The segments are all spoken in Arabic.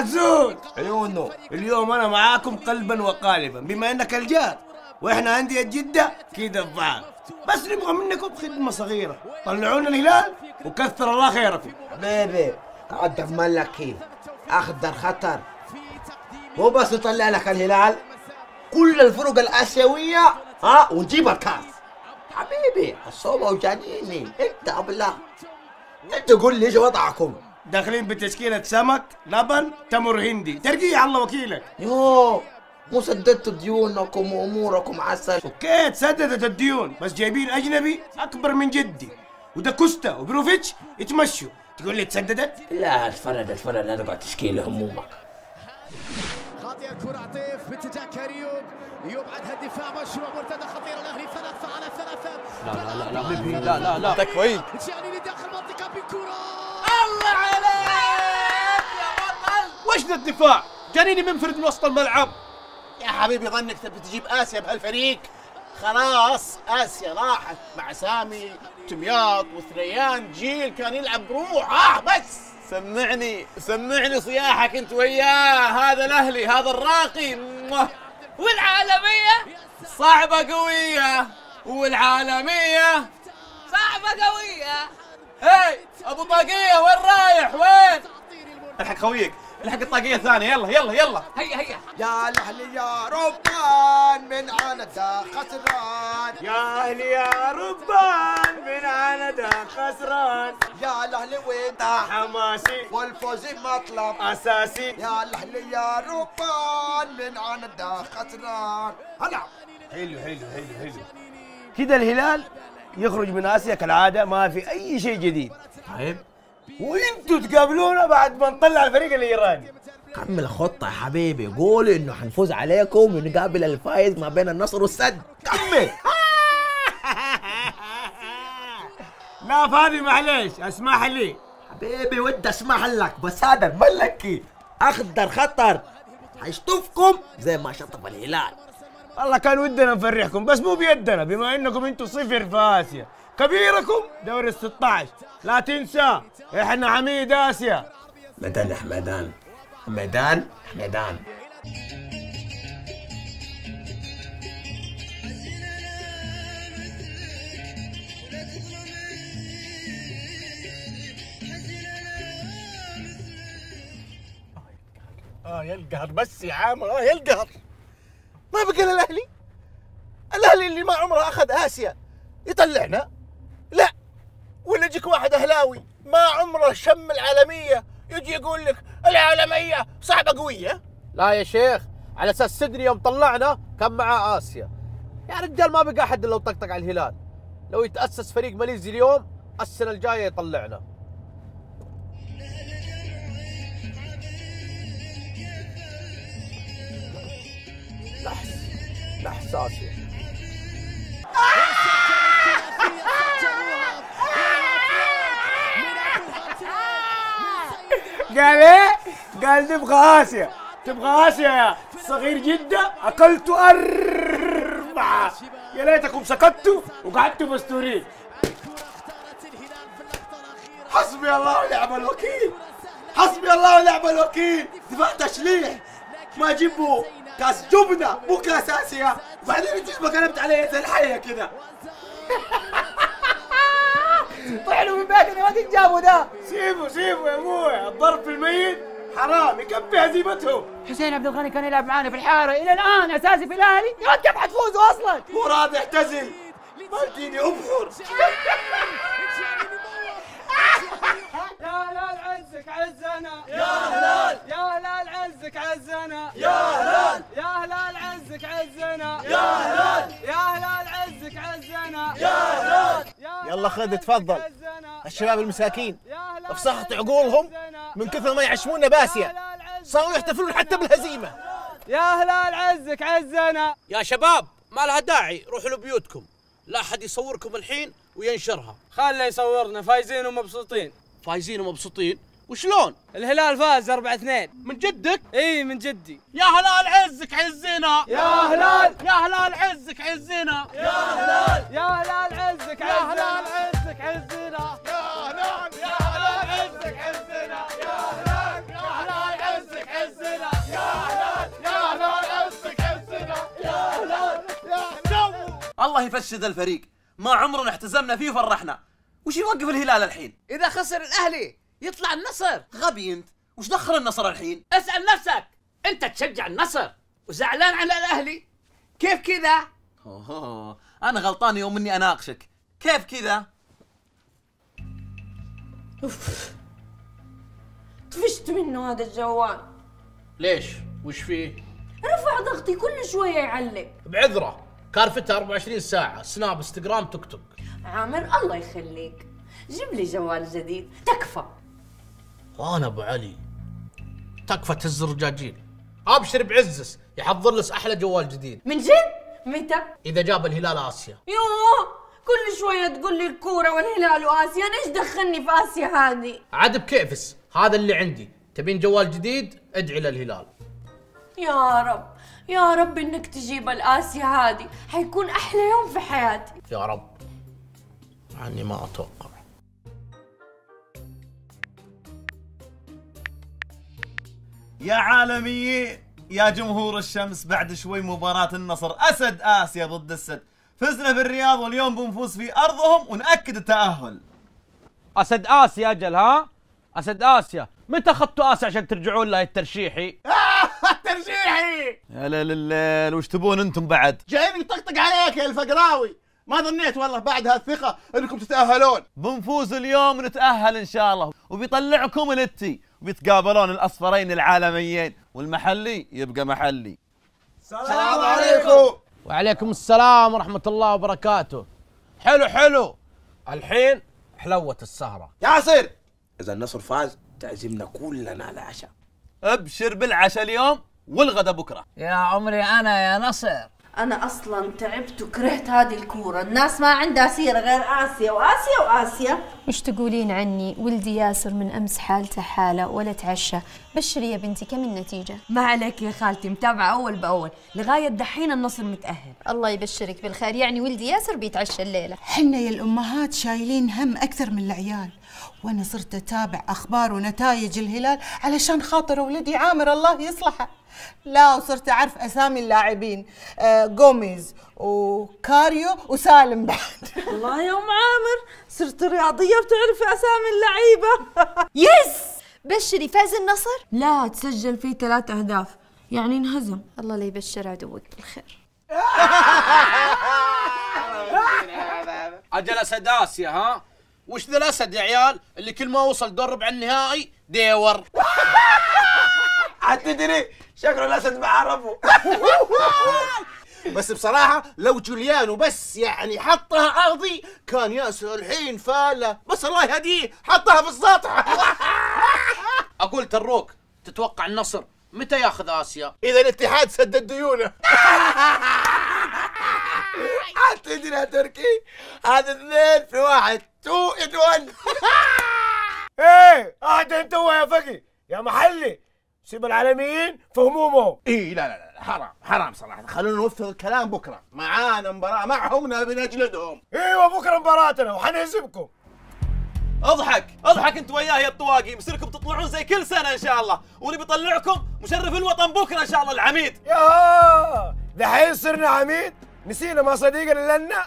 عزوز عيونه اليوم أنا معاكم قلبا وقالبا بما إنك الجار وإحنا أندية جدة كده الضعف بس نبغى منكم خدمة صغيرة. طلعونا الهلال وكثر الله خيركم. بيبي قدر ملكي أخضر خطر. مو بس نطلع لك الهلال كل الفرق الآسيوية ها ونجيب الكاس. حبيبي الصوبة وجانيني. انت أبله. انت قول لي إيش وضعكم. داخلين بتشكيلة سمك لبن تمر هندي. ترقيع الله وكيلك. يومه سددتوا ديونكم وأموركم عسل. okay تسددت الديون بس جايبين أجنبي أكبر من جدي. وده كوستا وبروفيتش يتمشوا. تقول لي تسددت؟ لا اتفرد اتفرد. لا تقعد تشكي لي همومك. خاطئة الكرة عطيف باتجاه كاريوب يبعدها الدفاع مشروع مرتدة خطيرة الأهلي ثلاثة على ثلاثة لا لا لا لا لا لا لا تكفين جاني لداخل المنطقة بكرة الله عليك! يا بطل وش ذا الدفاع؟ جانيني منفرد من وسط الملعب. يا حبيبي ظنك تبي تجيب آسيا بهالفريق. خلاص آسيا راحت مع سامي تمياط وثريان جيل كان يلعب بروح. آه بس! سمعني سمعني صياحك انت وياه هذا الأهلي هذا الراقي. موه. والعالمية. صعبة قوية. والعالمية. صعبة قوية. هي أبو طاقية وين رايح؟ وين؟ الحق خويك. الحق الطاقية الثانية. يلا يلا يلا. هيا هيا. يا الاهلي يا ربان من عنده خسران يا أهلي يا ربان من عنده خسران يا الأهلي وين حماسي. والفوز مطلب. أساسي. يا الأهلي يا ربان من عنده خسران هلا. حلو حلو حلو حلو. كده الهلال يخرج من آسيا كالعادة ما في أي شيء جديد. طيب. وانتوا تقابلونا بعد ما نطلع الفريق الإيراني. كمل الخطة يا حبيبي. قول إنه حنفوز عليكم ونقابل الفايز ما بين النصر والسد. كمل. لا فادي معليش أسمح لي. حبيبي ودي أسمح لك بس هذا الملكي أخضر خطر. حيشطفكم زي ما شطف الهلال. والله كان ودنا نفرحكم بس مو بيدنا بما إنكم أنتوا صفر في اسيا كبيركم دوري ال 16 لا تنسى إحنا عميد آسيا. ميدان حمدان ميدان حمدان آه يا القهر بس يا عام آه يا القهر ما بقى الاهلي الأهلي اللي ما عمره أخذ آسيا. يطلعنا. لا ولا يجيك واحد أهلاوي ما عمره شم العالمية يجي يقول لك العالمية صعبة قوية؟ لا يا شيخ على أساس سيدني يوم طلعنا كان مع آسيا. يا رجال ما بقى أحد إلا طقطق على الهلال. لو يتأسس فريق ماليزي اليوم السنة الجاية يطلعنا. نحس نحس آسيا. قال إيه؟ قال تبغى آسيا. تبغى آسيا يا صغير جدة. اكلتوا أربعة. يا ليتكم سكتوا وقعدتوا مستورين حسبي الله ونعم الوكيل. حسبي الله ونعم الوكيل. دفاع تشليح. ما جيبوا كاس جبنة. مو كاس آسيا. وبعدين ما قلبت عليه زي الحية كذا طلعوا من بيتنا ما تنجابوا ده. سيبوا سيبوا يا مويه الضرب في الميت حرام يكفي هزيمتهم. حسين عبد الغني كان يلعب معانا في الحارة. إلى الآن أساسي في الأهلي. يا ولد كيف حتفوزوا أصلا. مو راضي اعتزل ما تجيني ابحر يا هلال عزك عزنا. يا هلال. يا هلال عزك عزنا. يا هلال. يا هلال عزك عزنا. يا هلال. يا هلال عزك عزنا. يا هلال. يلا خذ تفضل الشباب المساكين افصحت عقولهم من كثر ما يعشمونا باسيا صاروا يحتفلون حتى بالهزيمة. يا هلال عزك عزنا. يا شباب ما لها داعي روحوا لبيوتكم. لا أحد يصوركم الحين وينشرها. خله يصورنا فايزين ومبسوطين. فايزين ومبسوطين. وشلون؟ الهلال فاز 4 2 من جدك؟ إي من جدي. يا هلال عزك عزنا يا هلال. يا هلال عزك عزنا يا هلال. يا هلال عزك عزنا يا هلال عزك عزنا يا هلال. يا هلال عزك عزنا يا هلال. يا هلال عزك عزنا يا هلال. يا هلال عزك عزنا يا هلال. يا هلال. الله يفشد الفريق. ما عمرنا احتزمنا فيه وفرحنا. وش يوقف الهلال الحين؟ إذا خسر الأهلي يطلع النصر. غبي أنت. وش دخل النصر الحين؟ اسأل نفسك. أنت تشجع النصر وزعلان على الأهلي؟ كيف كذا؟ أوه. أنا غلطان يوم إني أناقشك. كيف كذا؟ طفشت منه هذا الجوال. ليش؟ وش فيه؟ رفع ضغطي كل شوية يعلق. بعذره. كارفتها 24 ساعة. سناب إنستغرام توك توك. عامر الله يخليك. جيب لي جوال جديد تكفى. وأنا أبو علي تكفى تهز الرجاجيل أبشر بعزس يحضر لك أحلى جوال جديد. من جد؟ متى؟ إذا جاب الهلال آسيا. يوه كل شوية تقول لي الكورة والهلال وآسيا أنا إيش دخلني في آسيا هذه؟ عاد بكيفس هذا اللي عندي. تبين جوال جديد؟ ادعي للهلال. يا رب يا رب إنك تجيب الآسيا هذه حيكون أحلى يوم في حياتي. يا رب. عني ما أتوقع. يا عالمي يا جمهور الشمس بعد شوي مباراة النصر. أسد آسيا ضد السد. فزنا في الرياض واليوم بنفوز في أرضهم ونأكد التأهل. أسد آسيا أجل ها؟ أسد آسيا. متى أخذتوا آسيا عشان ترجعون له الترشيحي؟ ترجيحي يا ليل الليل وش تبون أنتم بعد؟ جايني يطقطق عليك يا الفقراوي. ما ظنيت والله بعد هالثقة انكم تتأهلون. بنفوز اليوم ونتأهل إن شاء الله. وبيطلعكم الاتي وبيتقابلون الأصفرين العالميين والمحلي يبقى محلي. السلام عليكم. وعليكم السلام ورحمة الله وبركاته. حلو حلو. الحين حلوت السهرة. ياسر! إذا النصر فاز تعزمنا كلنا على عشاء. أبشر بالعشاء اليوم والغدا بكرة. يا عمري أنا يا نصر. أنا أصلا تعبت وكرهت هذه الكورة. الناس ما عندها سيرة غير آسيا وآسيا وآسيا. وش تقولين عني؟ ولدي ياسر من أمس حالته حالة ولا تعشى. بشري يا بنتي كم النتيجة؟ ما عليك يا خالتي متابعة أول بأول. لغاية دحين النصر متأهل. الله يبشرك بالخير. يعني ولدي ياسر بيتعشى الليلة. حنا يا الأمهات شايلين هم أكثر من العيال. وأنا صرت أتابع أخبار ونتائج الهلال علشان خاطر ولدي عامر الله يصلحه. لا وصرت أعرف أسامي اللاعبين آه جوميز وكاريو وسالم بعد. الله يا أم عامر صرت رياضية بتعرفي أسامي اللعيبة. يس بشري فاز النصر؟ لا تسجل فيه ثلاث أهداف يعني انهزم. الله لا يبشر عدوك بالخير. أجل أسد آسيا ها؟ وش ذا الأسد يا عيال؟ اللي كل ما وصل دور ربع النهائي ديور. عاد تدري شكله الاسد ما عرفه بس بصراحة لو جوليانو بس يعني حطها أرضي كان ياسر الحين فالة بس الله يهديه حطها في السطح. أقول تروك تتوقع النصر متى ياخذ آسيا؟ إذا الاتحاد سدد ديونه عاد تدري يا تركي؟ هذا اثنين في واحد. تو إن ون إيه قاعد أنت هو يا فقي. يا محلي. سيب العالميين في همومهم إيه لا لا لا حرام حرام صراحة. خلونا نوفر الكلام بكرة. معانا مباراة معهم نبي نجلدهم. إيوه بكرة مباراتنا وحنهزمكم. أضحك أضحك أنت وياه يا الطواقي. مصيركم تطلعون زي كل سنة إن شاء الله. واللي بيطلعكم مشرف الوطن بكرة إن شاء الله العميد. يا دحين صرنا عميد؟ نسينا ما صديقنا لنا.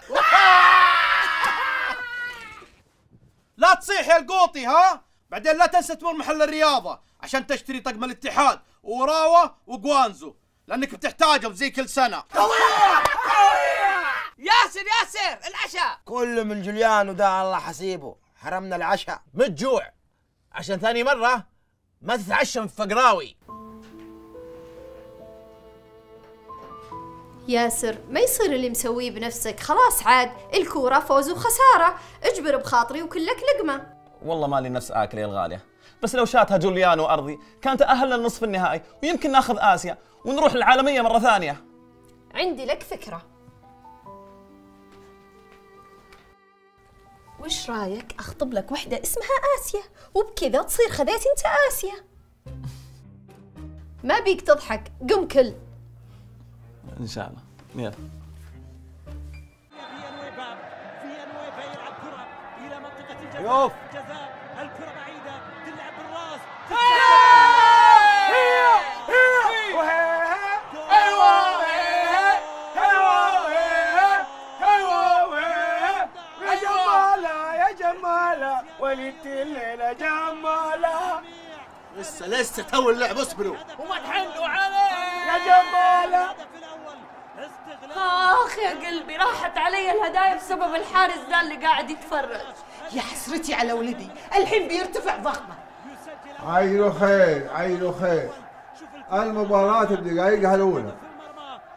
لا تصيح يا القوطي ها؟ بعدين لا تنسى تمر محل الرياضة عشان تشتري طقم الاتحاد وراوة وجوانزو لأنك بتحتاجهم زي كل سنة. ياسر ياسر العشاء! كل من جوليانو ده الله حسيبه. حرمنا العشاء. من جوع عشان ثاني مرة ما تتعشم في فقراوي. ياسر ما يصير اللي مسويه بنفسك. خلاص عاد الكورة فوز وخسارة. اجبر بخاطري وكلك لقمة. والله مالي نفس آكل يا الغالية. بس لو شاتها جوليانو أرضي كان تأهلنا لنصف النهائي ويمكن ناخذ آسيا ونروح العالمية مرة ثانية. عندي لك فكرة. وش رأيك أخطب لك وحدة اسمها آسيا وبكذا تصير خذيت أنت آسيا؟ ما بيك تضحك قم كل. إن شاء الله. يلا. شوف جزاء الكرة بعيدة تلعب بالراس. وليت الليلة جمالة لسه لسه تو اللعب اصبروا وما تحلوا عليه يا جمالة اخ يا قلبي راحت علي الهدايا بسبب الحارس ده اللي قاعد يتفرج. يا حسرتي على ولدي الحين بيرتفع ضغطه. عينه خير عينه خير. المباراة بدقائقها الأولى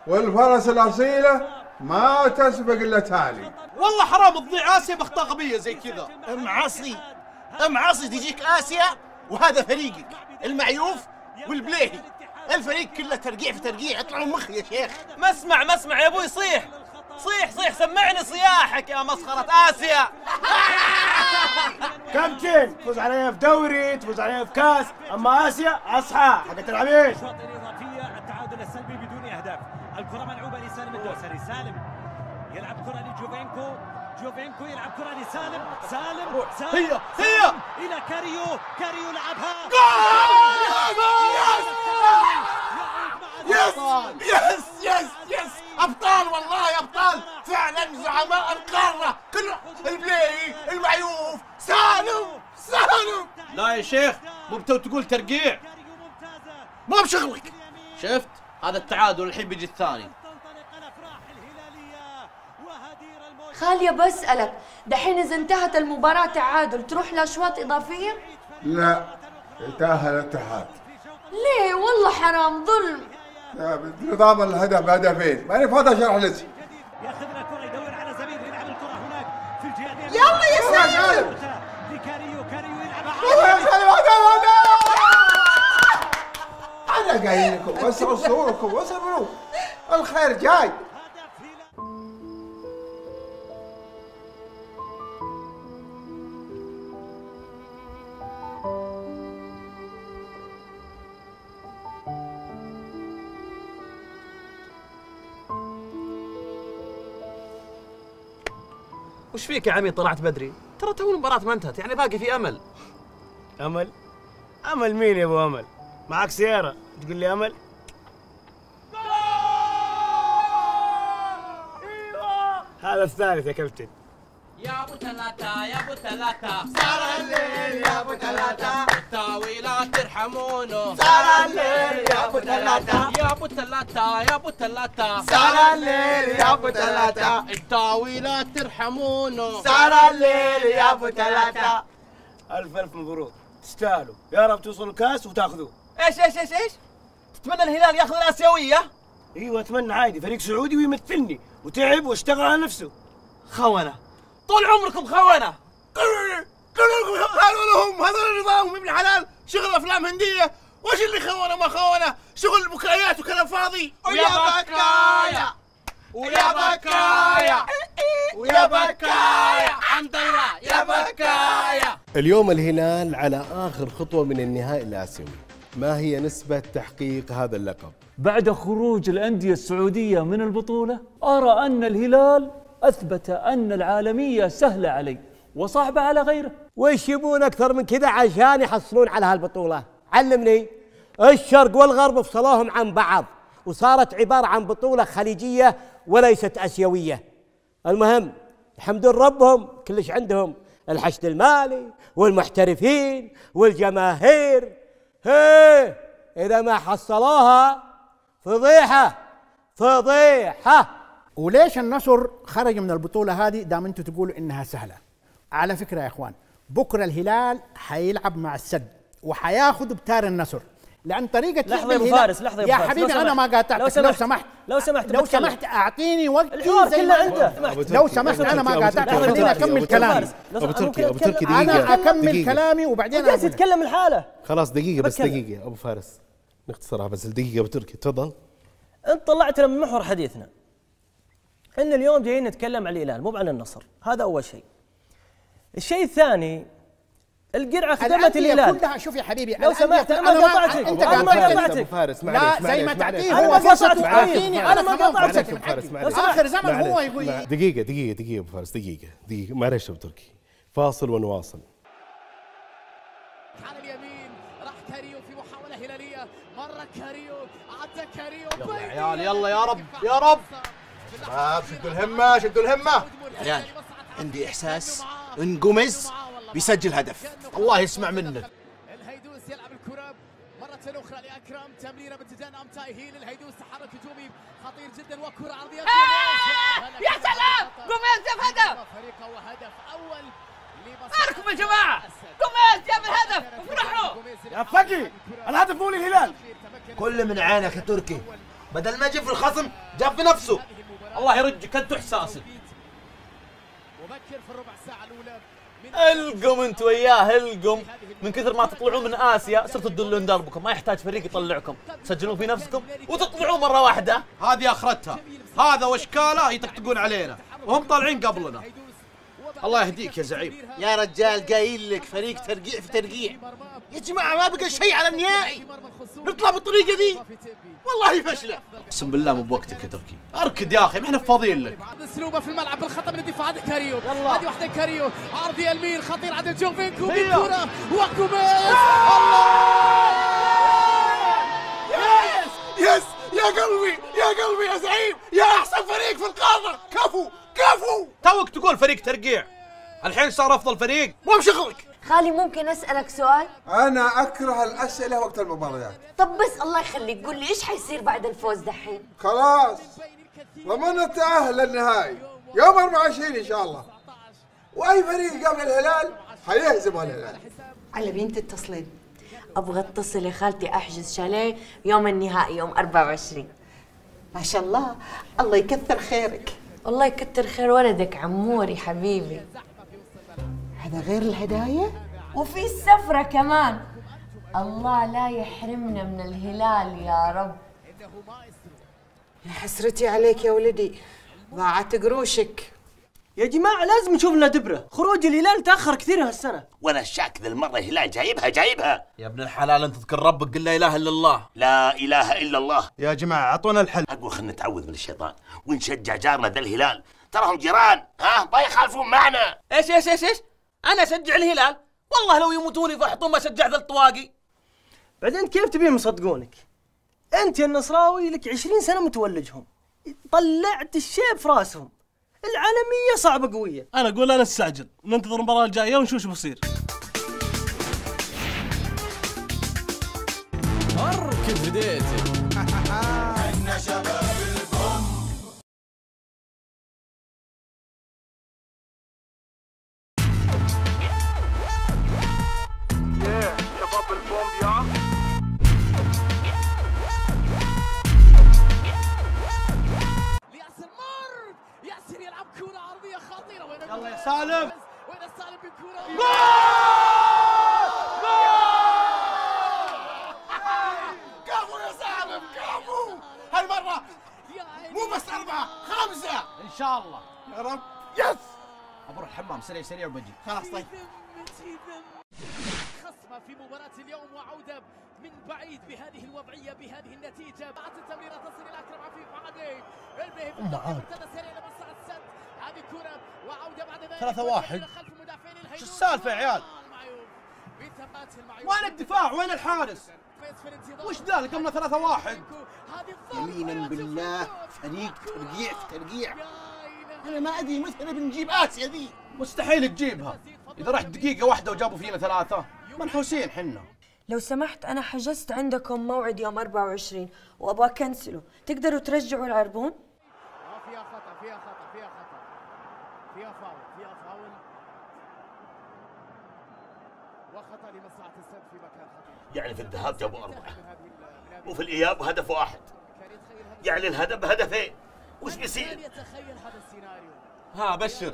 والفرس الأصيلة ما تسبق إلا تالي. والله حرام تضيع آسيا بأخطاء غبية زي كذا. معصي معصي تجيك آسيا وهذا فريقك. المعيوف والبليهي. الفريق كله ترقيع في ترقيع. اطلع من مخي يا شيخ. ما اسمع ما اسمع يا أبوي صيح. صيح صيح سمعني صياحك يا مسخرة آسيا. كابتن تفوز علينا في دوري تفوز علينا في كاس. أما آسيا أصحى حقت العبيد. التعادل السلبي بدون أهداف. الكرة ملعوبة لسالم الدوسري. سالم يلعب كرة لجوفينكو. جوفينكو يلعب كرة لسالم. سالم سالم هي- هي. إلى كاريو كاريو لعبها. yes yes yes yes أبطال والله يا أبطال. فعلا زعماء القارة. كله البليهي المعيوف. سالم! سالم! لا يا شيخ مو توك تقول ترقيع. ما بشغلك. شفت؟ هذا التعادل الحين بيجي الثاني. خالية بسألك دحين إذا انتهت المباراة تعادل تروح لأشواط إضافية؟ لا يتأهل الاتحاد. ليه؟ والله حرام ظلم. نظام الهدف بهدفين. ماني فاضي اشرح لك ياخذ الكرة يدور على زميل يلعب الكرة هناك في الجهة يلا يا سالم. لكاريو كاريو يلعب يلا يا سالم، هدف، هدف. أنا قايل لكم وصبروا الخير جاي. فيك يا عمي طلعت بدري؟ ترى تو المباراة ما انتهت يعني باقي في أمل. أمل؟ أمل مين يا أبو أمل؟ معك سيارة. تقول لي أمل؟ هذا الثالث يا كابتن. يا أبو ثلاثة يا أبو ثلاثة. صار الليل يا أبو ثلاثة. التاويلات ترحمونه. صار الليل يا أبو ثلاثة. يا أبو ثلاثة يا أبو ثلاثة. صار الليل يا أبو ثلاثة. التاويلات ترحمونه. صار الليل يا أبو ثلاثة. ألف ألف مبروك. تستاهلوا. يا رب توصلوا الكاس وتاخذوه. إيش إيش إيش إيش؟ تتمنى الهلال ياخذ الآسيوية؟ إيوه أتمنى عادي. فريق سعودي ويمثلني وتعب واشتغل على نفسه. خونة. طول عمركم خونة. قالوا لكم هذول هم هذول نظامهم ابن حلال. شغل أفلام هندية. وش اللي خونه ما خونه؟ شغل بكايات وكلام فاضي. ويا بكايا. ويا بكايا. ويا بكايا. حمد الله يا بكايا. اليوم الهلال على آخر خطوة من النهائي الآسيوي. ما هي نسبة تحقيق هذا اللقب؟ بعد خروج الأندية السعودية من البطولة أرى أن الهلال أثبت أن العالمية سهلة عليه وصعبة على غيره. وش يبون أكثر من كذا عشان يحصلون على هالبطولة؟ علمني. الشرق والغرب فصلوهم عن بعض وصارت عبارة عن بطولة خليجية وليست آسيوية. المهم يحمدون ربهم كلش عندهم الحشد المالي والمحترفين والجماهير. هي إذا ما حصلوها فضيحة فضيحة. وليش النصر خرج من البطولة هذه دام أنتم تقولوا إنها سهلة على فكرة يا إخوان بكرة الهلال حيلعب مع السد وحياخذ بتار النصر لأن طريقة لحظة لعب يا أبو الهلال- فارس، لحظة يا فارس، حبيبي لو أنا ما سمحت. قاطعتك لو لو سمحت. سمحت لو سمحت لو. سمحت أعطيني وقتي الحوار كله عنده. لو سمحت أنا ما قاطعتك خليني أكمل كلامي أبو تركي أبو تركي دقيقة أنا أكمل. كلامي وبعدين جالس أقول. يتكلم الحالة خلاص دقيقة بس. دقيقة أبو فارس نختصرها بس دقيقة أبو تركي تفضل أنت طلعتنا من محور حديثنا إن اليوم جايين نتكلم عن الهلال مو عن النصر هذا أول شيء. الشيء الثاني القرعة خدمت الهلال كلها شوف يا حبيبي لو سمحت أنا ما قاطعتك انت أنا ما أبو فارس لا زي ما تعطيه. هو قاطعتك. تعطيني. أنا أنا ما. حقي. آخر زمن. هو يقول مع- دقيقة دقيقة دقيقة أبو فارس دقيقة دقيقة. معلش أبو تركي. فاصل ونواصل. على اليمين راح كاريو في محاولة هلالية. مرة كاريو عدى كاريو. يلا يا عيال يلا يا رب يا رب. شباب شدوا الهمة شدوا الهمة. يا عيال عندي إحساس ان قمز بيسجل هدف. الله يسمع منك الهيدوس يلعب الكرة مرة أخرى لأكرم تمريرة باتجاه أمتاي هيل. الهيدوس تحرك هجومي خطير جدا وكرة عرضية. يا سلام! جوميز جاب هدف. فريقه وهدف أول باركم يا جماعة! جوميز جاب الهدف افرحوا يا فقي الهدف مو للهلال. كل من عينك يا تركي. بدل ما يجيب في الخصم جاب في نفسه. الله يرجك انتو ساعة الأولى القم أنت وياه القم من كثر ما تطلعون من آسيا صرتوا تدلون دربكم. ما يحتاج فريق يطلعكم. تسجلون في نفسكم وتطلعون مرة واحدة. هذه أخرتها. هذا وإشكاله يطقطقون علينا. وهم طالعين قبلنا. الله يهديك يا زعيم. يا رجال قايل لك فريق ترقيع في ترقيع. يا جماعة ما بقى شيء على النهائي نطلع بالطريقة دي؟ والله فشله أقسم بالله مو بوقتك يا تركي. أركد يا أخي ما إحنا فاضيين لك. أسلوبه في الملعب بالخطأ من الدفاع. هذا كاريو. هذه واحدة كاريو. عرضي اليمين خطير. عند جوفينكو. بالكره وجوميز yes! yes! يا قلبي! يا قلبي يا زعيم! يا أحسن فريق في القارة! كفو! كفو! توك تقول فريق ترقيع. الحين صار أفضل فريق. مو بشغلك. خالي ممكن أسألك سؤال؟ أنا أكره الأسئلة وقت المباريات. طب بس الله يخليك قول لي إيش حيصير بعد الفوز دحين؟ خلاص ضمننا التاهل للنهائي يوم 24 إن شاء الله. وأي فريق قبل الهلال حيهزم الهلال. على مين تتصلين؟ أبغى اتصل يا خالتي أحجز شاليه يوم النهائي يوم 24 ما شاء الله الله يكثر خيرك. الله يكتر خير ولدك عموري حبيبي. هذا غير الهدايا؟ وفي السفرة كمان. الله لا يحرمنا من الهلال يا رب. يا حسرتي عليك يا ولدي. ضاعت قروشك. يا جماعة لازم نشوف لنا دبرة خروج الهلال تأخر كثير هالسنة. وأنا الشاك ذا المرة الهلال جايبها جايبها. يا ابن الحلال أنت تذكر ربك قل لا إله إلا الله. لا إله إلا الله. يا جماعة أعطونا الحل. أقول خلينا نتعوذ من الشيطان ونشجع جارنا ذا الهلال. تراهم جيران. ها؟ ما يخالفون معنا. إيش إيش إيش إيش؟ أنا أشجع الهلال. والله لو يموتوني فحطوا ما أشجع ذا الطواقي. بعدين كيف تبيهم يصدقونك؟ أنت يا النصراوي لك 20 سنة متولجهم. طلعت الشيب في راسهم. العالمية صعبة قوية. أنا أقول لا نستعجل ننتظر المباراة الجاية ونشوف شو بيصير اركب بديتي سريع سريع وبجي خلاص طيب. خصمة في مباراة اليوم وعودة من بعيد بهذه الوضعية بهذه النتيجة. بعد التمريرة تصل إلى أكرم عفيف عادي التمرير عاد. مرتدى سريع لمصلحة السد. هذه كرة وعودة بعد ذلك. ثلاثة واحد. شو السالفة يا عيال؟ وين الدفاع؟ وين الحارس؟ وش ذا قمنا ثلاثة واحد. يمينا بالله. فريق ترقيع في ترقيع أنا ما أدري متى بنجيب آسيا ذي. مستحيل تجيبها. إذا رحت دقيقة واحدة وجابوا فينا ثلاثة. منحوسين حنا. لو سمحت أنا حجزت عندكم موعد يوم 24 وأبغى كنسله تقدروا ترجعوا العربون؟ فيها خطأ فيها خطأ فيها خطأ. فيها فاول فيها فاول. وخطأ لمصلحة السد في مكان خطير. يعني في الذهاب جابوا أربعة. وفي الإياب هدف واحد. يعني الهدف هدفين. وش بيصير؟ يتخيل هذا السيناريو. ها بشر.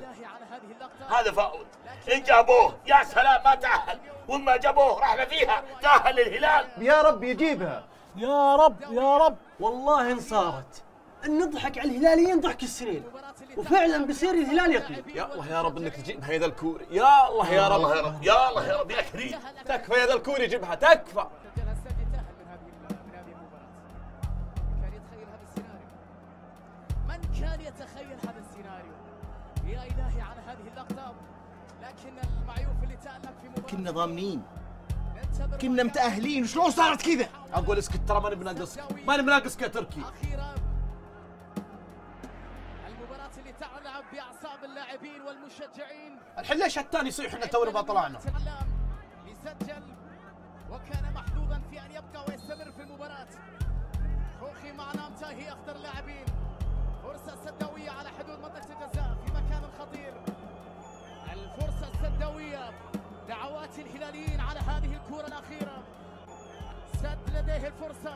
هذا فاول إن جابوه يا سلام ما تأهل. وما جابوه رحنا فيها. تأهل الهلال يا رب يجيبها. يا رب يا رب. والله إن صارت. إن نضحك على الهلاليين ضحك السنين. وفعلا بيصير الهلال يقلب يا الله يا رب إنك تجيبها يا ذا الكوري. يا الله يا رب. الله يا رب. يا الله يا رب يا كريم. تكفى يا ذا الكوري جيبها تكفى. من كان يتخيل كنا ضامنين كنا متأهلين. شلون صارت كذا؟ أقول اسكت ترى ماني بناقصك ماني بناقصك يا تركي المباراة اللي تلعب باعصاب اللاعبين والمشجعين الحين ليش الثاني يصيح إحنا تونا ما طلعنا سجل وكان محظوظا في ان يبقى ويستمر في المباراه خوخي مع نامتا هي اخطر لاعبين فرصه سداويه على حدود منطقة الجزاء في مكان خطير. الفرصة السداوية. دعوات الهلاليين على هذه الكرة الأخيرة. سد لديه الفرصة.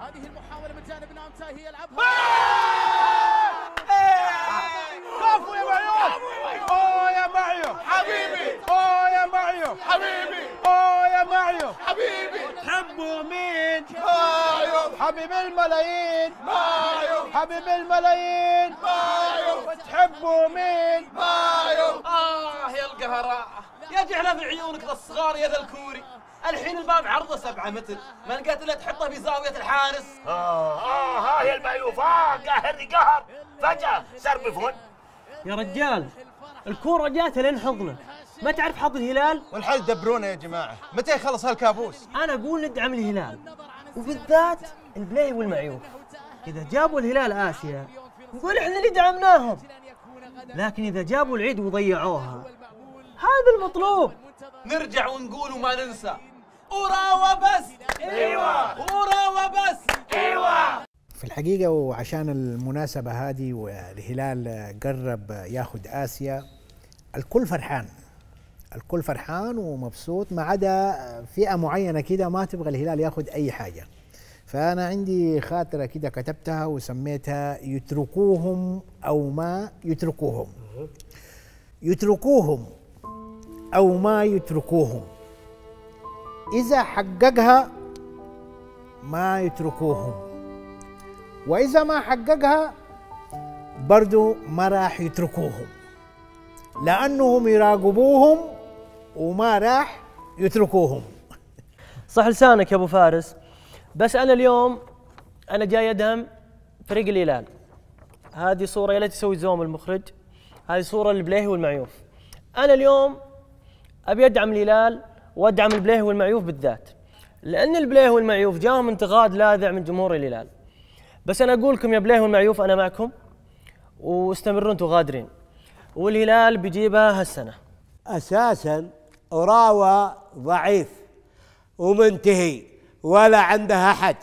هذه المحاولة من جانب نامتا هي يلعبها. كفو يا معيوف أوه يا معيوف حبيبي! أوه يا معيوف حبيبي! أوه يا معيوف حبيبي! تحبوا مين؟ معيوف حبيب الملايين! معيوف حبيب الملايين! معيوف تحبوا مين؟ معيوف آه يا القهراء! يا جعله في عيونك ذا الصغار يا ذا الكوري. الحين الباب عرضه سبعة متر. ما لقيت الا تحطه في زاوية الحارس. آه آه ها يا المعيوف آه قاهرني قهر. فجأة صار بفن يا رجال الكورة جات لين حضنه. ما تعرف حظ الهلال؟ والحل دبرونا يا جماعة. متى يخلص هالكابوس؟ أنا أقول ندعم الهلال. وبالذات البلاي والمعيوف. إذا جابوا الهلال آسيا نقول إحنا اللي دعمناهم. لكن إذا جابوا العيد وضيعوها هذا المطلوب. نرجع ونقول وما ننسى. وراوة بس أيوه. وراوة بس أيوه. في الحقيقة وعشان المناسبة هذه والهلال قرب ياخذ آسيا الكل فرحان. الكل فرحان ومبسوط ما عدا فئة معينة كده ما تبغى الهلال ياخذ أي حاجة. فأنا عندي خاطرة كده كتبتها وسميتها يتركوهم أو ما يتركوهم. يتركوهم. أو ما يتركوهم. إذا حققها ما يتركوهم. وإذا ما حققها برضو ما راح يتركوهم. لأنهم يراقبوهم وما راح يتركوهم. صح لسانك يا أبو فارس. بس أنا اليوم أنا جاي ادعم فريق الهلال هذه صورة يا ليت يسوي زوم المخرج. هذه صورة للبليهي والمعيوف. أنا اليوم أبي أدعم الهلال وأدعم البليهي والمعيوف بالذات. لأن البليهي والمعيوف جاهم انتقاد لاذع من جمهور الهلال. بس أنا أقول لكم يا بليهي والمعيوف أنا معكم واستمروا أنتم غادرين والهلال بيجيبها هالسنة. أساسا اوراوا ضعيف ومنتهي ولا عنده أحد.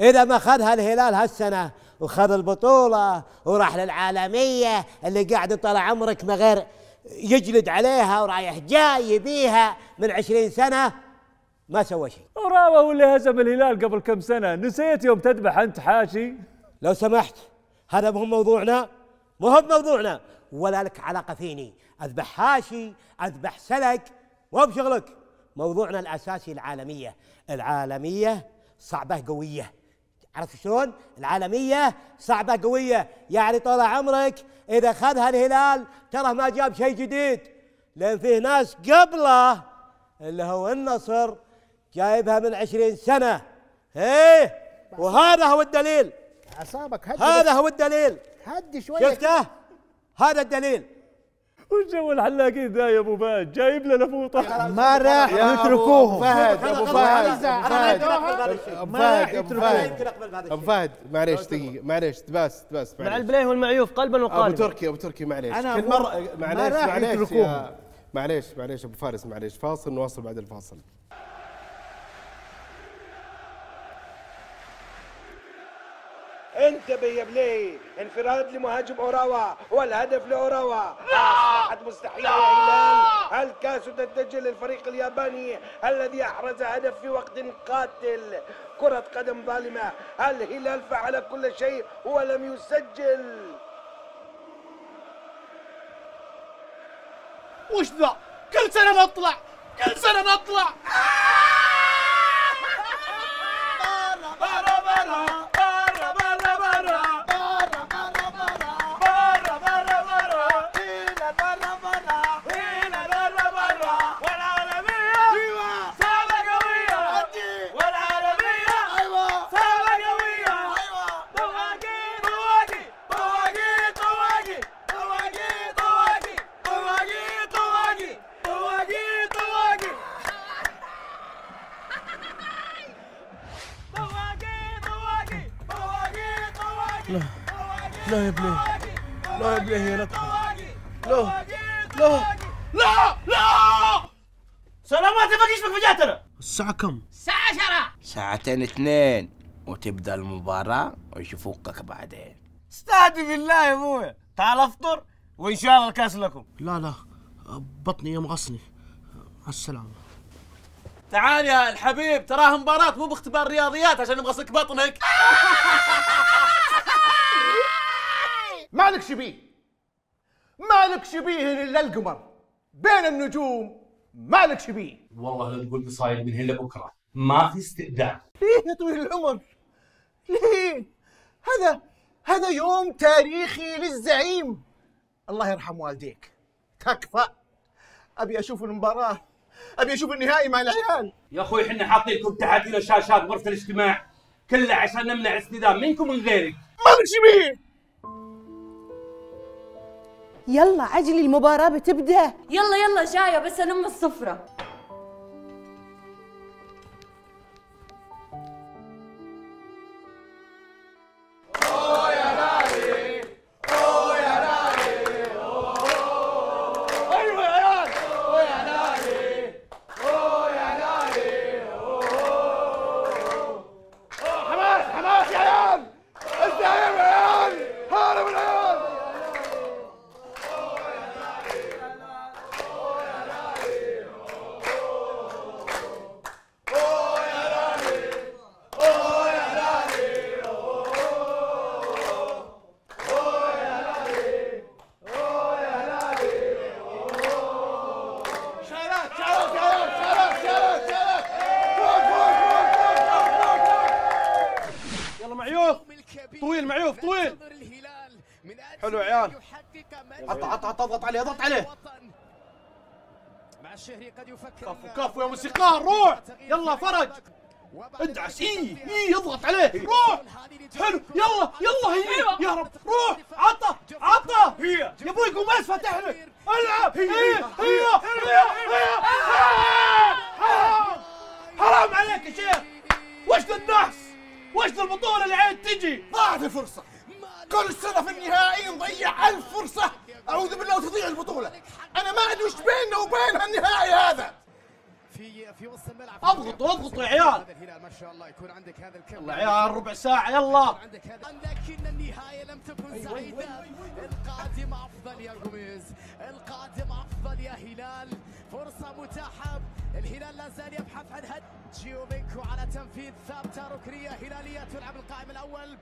إذا ما خذها الهلال هالسنة وخذ البطولة وراح للعالمية اللي قاعد طال عمرك ما غير يجلد عليها ورايح جاي يبيها من عشرين سنة ما سوى شيء. وراوة واللي هزم الهلال قبل كم سنة. نسيت يوم تذبح أنت حاشي. لو سمحت هذا مو موضوعنا. مو هو موضوعنا ولا لك علاقة فيني. أذبح هاشي أذبح سلك. مو بشغلك. موضوعنا الأساسي العالمية. العالمية صعبة قوية. عرفت شلون؟ العالمية صعبة قوية. يعني طال عمرك إذا خذها الهلال ترى ما جاب شيء جديد. لأن فيه ناس قبله اللي هو النصر جايبها من عشرين سنة. إيه؟ وهذا هو الدليل. أعصابك هدي هذا هو الدليل. هدي شوية. شفته؟ هذا الدليل. وش جو الحلاقين ذا يا أبو فهد. جايب لنا فوطه ما راح يتركوهم فهد أبو فهد. أبو ما فهد. راح أبو يتركوهم فهد أبو فهد. معليش دقيقة معليش بس بس مع البليهي والمعيوف قلبا أبو وقالبا. تركي أبو تركي معليش. كل مرة ما معليش راح معليش معليش معليش أبو فارس معليش. فاصل نواصل بعد الفاصل. انتبه يا بلي انفراد لمهاجم اوراوا والهدف لأوراوا. اصبحت مستحيله يا هلال الكاس تتجه للفريق الياباني الذي أحرز هدف في وقت قاتل؟ كرة قدم ظالمة. الهلال فعل كل شيء ولم يسجل؟ وش ذا؟ كل سنة نطلع كل سنة نطلع لا لا يا بليه. لا يا بليه يا ندخل لا لا. لا لا. سلامات يا فقيش فجأتنا الساعة كم؟ الساعة 10 ساعتين اثنين وتبدأ المباراة ويشوفوك بعدين. استهدي بالله يا ابويا تعال أفطر وإن شاء الله الكاس لكم. لا لا. بطني يمغصني مع السلامة. تعال يا الحبيب تراها مباراة مو باختبار رياضيات عشان نبغى بطنك. مالك شبيه مالك شبيه إلا القمر؟ بين النجوم مالك شبيه والله لو تقول لي صاير من هنا لبكرة ما في استئذان. ليه يا طويل العمر؟ ليه؟ هذا هذا يوم تاريخي للزعيم. الله يرحم والديك. تكفى. أبي أشوف المباراة. أبي أشوف النهائي مع العيال. يا أخوي إحنا حاطين لكم تحدي الشاشات غرفه الاجتماع كله عشان نمنع استئذان منكم ومن غيرك. مالك شبيه يلا عجلي المباراة بتبدأ. يلا يلا جاية بس ألم الصفرة. يلا معيوف. طويل معيوف طويل. حلو يا عيال. حط حط حط اضغط عليه اضغط عليه. مع الشهري قد يفكر كفو كفو يا موسيقار روح. يلا فرج. ادعس. إي إي اضغط عليه. روح. حلو. يلا يلا هي. يا رب. روح. عطى عطى هي. يا أبوي قوم بس فتح لك العب. هي. هي هي. هي حرام حرام عليك يا شيخ. وش ذا النحس وش البطولة اللي عيد تجي ضاعت الفرصة. كل سنة في النهائي نضيع ألف فرصة. أعوذ بالله وتضيع البطولة. أنا ما أدري وش بيننا وبين هالنهائي هذا. في في وسط الملعب. اضغطوا اضغطوا يا عيال. الهلال ما شاء الله يكون عندك هذا الكم. يلا يا عيال ربع ساعة يلا. عندك هذا لكن النهاية لم تكن سعيدة. القادم أفضل يا جوميز القادم أفضل يا هلال. فرصة متاحة. الهلال لا زال يبحث عن هد. جيوبينكو على تنفيذ ثابتة ركنية هلالية تلعب القائم الأول.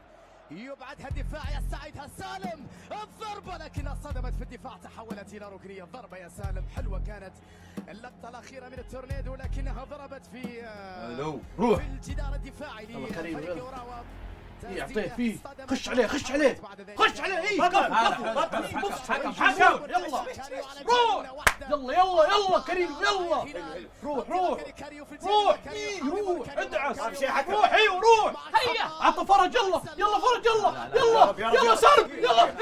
يبعدها الدفاع يا سعيد سالم! الضربة لكنها صدمت في الدفاع تحولت إلى ركنية. ضربة يا سالم حلوة كانت. اللقطة الأخيرة من التورنيدو لكنها ضربت في ألو روح. في الجدار الدفاعي لفريق إيه، اعطيه فيه خش عليه خش عليه خش عليه اي بطل، حكم، حكم حكم. يلا روح يلا يلا يلا كريم يلا روح روح روح إيه، روح ادعس روح أيوه روح هيا عطى فرج يلا يلا فرج يلا يلا يلا سالم يلا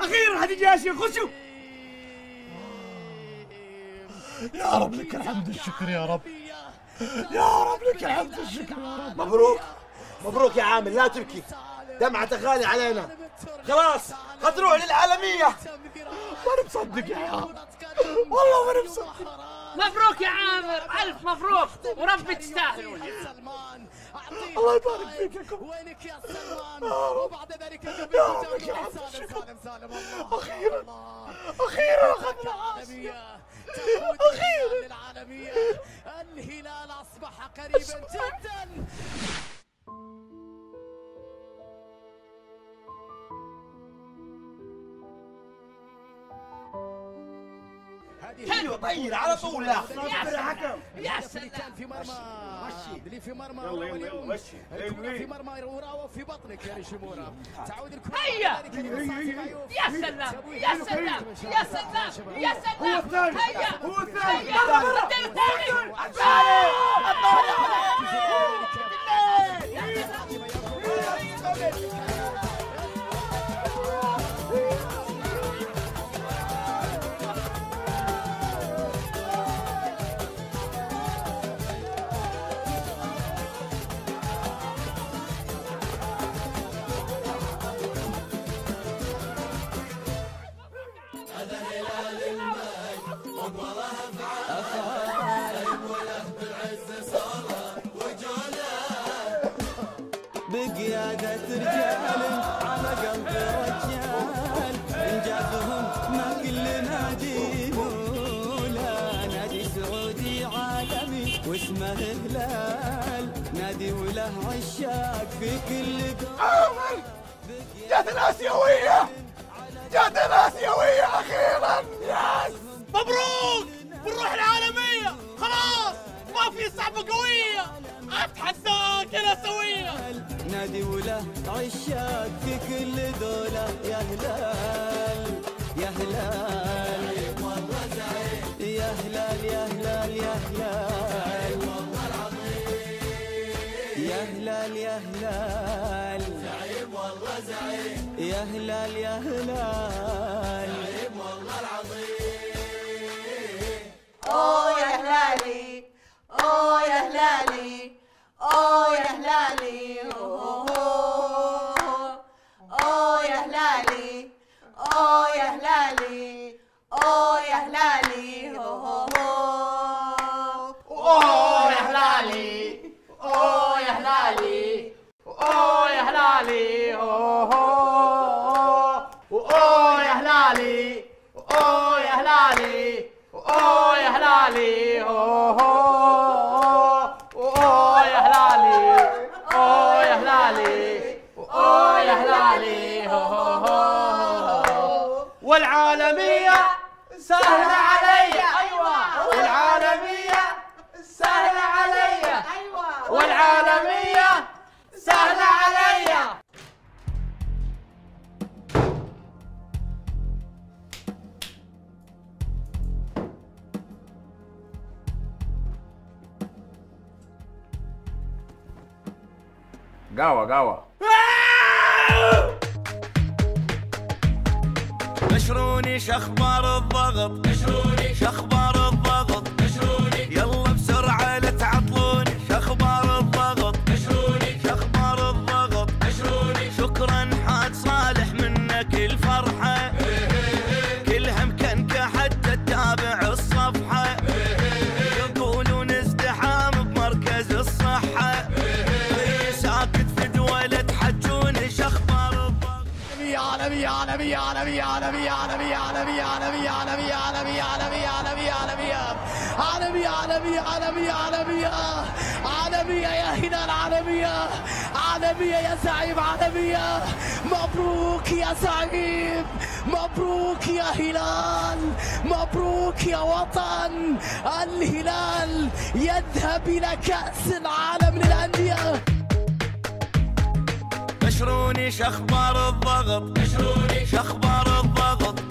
عامر أخيرا حتيجي اسيا خشوا يا رب لك الحمد والشكر يا رب. يا رب لك الحمد والشكر يا رب. مبروك. مبروك يا عامل لا تبكي. دمعة غالي علينا. خلاص هتروح للعالمية. ماني مصدق يا عيال. والله ماني مصدق. مبروك يا عامر. ألف مبروك. وربي تستاهلون الله يبارك فيك وينك يا سلمان. وبعد ذلك يا سالم سالم سالم. أخيرا. أخيرا أخذنا العالمية أخيرا. للعالمية الهلال أصبح قريبا جدا. حلوة طير على طول. يا أخي. يا حكم. يا سلام. في مرمى. اللي في مرمى مشي. الكرة في مرمى وراوة في بطنك يا نيشيمورا تعود الكرة. هيا. يا. سلام. يا حلو سلام. يا سلام. يا سلام. هو الثاني. هو الثاني. هيا. الثاني. الصحة ساكت في دولة حجوني شخبر الضغط عالمي عالمي عالمي عالمي عالمي عالمي عالمي عالمي عالمي عالمي عالمي عالمي عالمي عالمية عالمية عالمية عالمية. عالمية يا هلال عالمية. عالمية يا زعيم عالمية. مبروك يا زعيم. مبروك يا هلال. مبروك يا وطن. الهلال يذهب إلى كأس العالم للأندية. نشروني شخبار الضغط. نشروني شخبار الضغط.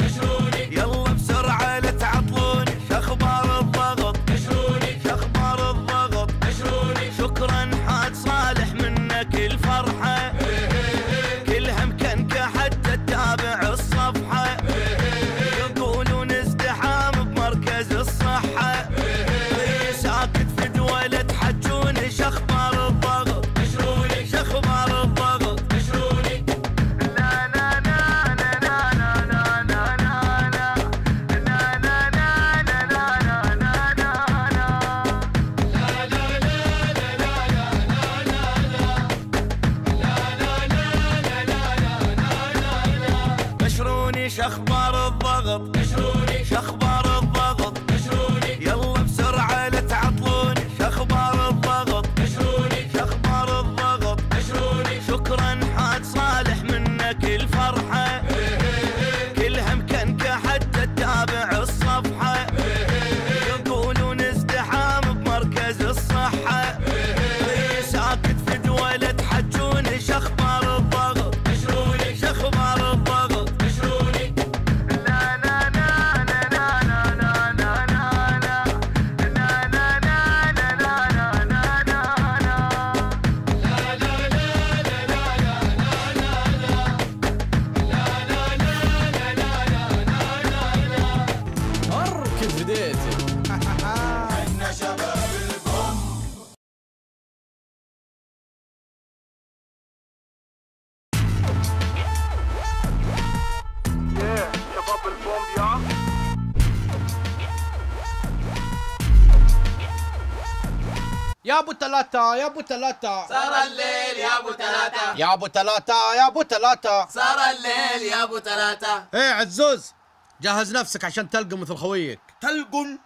يا ابو ثلاثة يا ابو ثلاثة صار الليل يا ابو ثلاثة يا ابو ثلاثة يا ابو ثلاثة صار الليل يا ابو ثلاثة إيه عزوز جهز نفسك عشان تلقم مثل خويك. تلقم.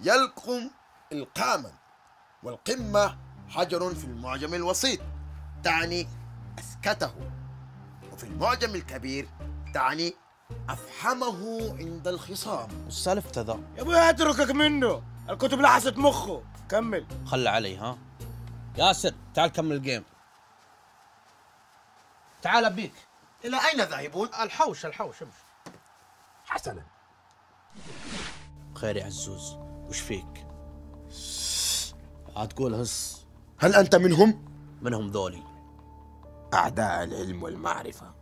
يلقم القاما والقمة حجر في المعجم الوسيط تعني أسكته. وفي المعجم الكبير تعني أفحمه عند الخصام. والسالفة ذا يا أبوي اتركك منه. الكتب لحست مخه. كمل. خلى علي ها؟ ياسر تعال كمل الجيم. تعال ابيك إلى أين ذاهبون؟ الحوش الحوش امشي. حسنا. خير يا عزوز وش فيك؟ تقول هس. هل أنت منهم؟ منهم ذولي. أعداء العلم والمعرفة.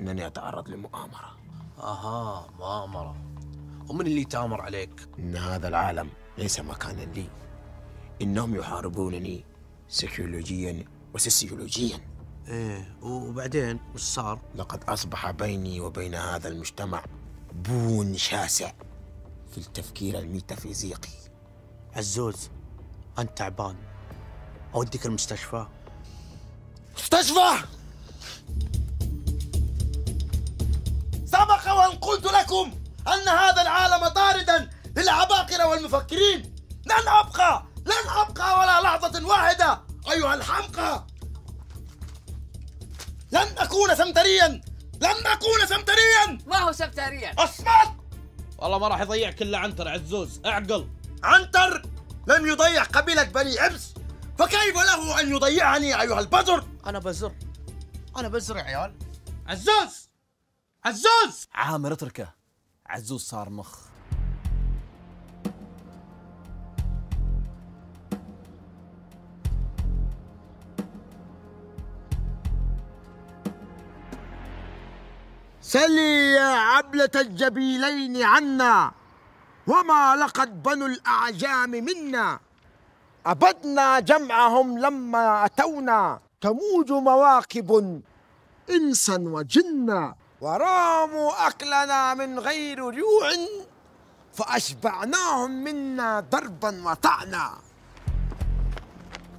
إنني أتعرض لمؤامرة. أها مؤامرة. ومن اللي تآمر عليك؟ إن هذا العالم. ليس مكانا لي. إنهم يحاربونني سيكولوجيا وسيسيولوجيا. إيه وبعدين وش صار؟ لقد أصبح بيني وبين هذا المجتمع بون شاسع في التفكير الميتافيزيقي. عزوز أنت تعبان. أوديك المستشفى. مستشفى! سبق وإن قلت لكم أن هذا العالم طاردا. للعباقرة والمفكرين. لن أبقى لن أبقى ولا لحظة واحدة. أيها الحمقى. لن أكون سمتريا. لن أكون سمتريا. ما هو سبتاريا أصمت. والله ما راح يضيعك إلا عنتر عزوز. أعقل. عنتر لم يضيع قبيلة بني عبس فكيف له أن يضيعني أيها البزر؟ أنا بزر. أنا بزر يا عيال. عزوز! عزوز! عامر اتركه. عزوز صار مخ سلي يا عبلة الجبيلين عنا وما لقد بنو الأعجام منا. أبدنا جمعهم لما أتونا. تموج مواكب إنسا وجنا. وراموا أكلنا من غير جوع فأشبعناهم منا ضربا وطعنا.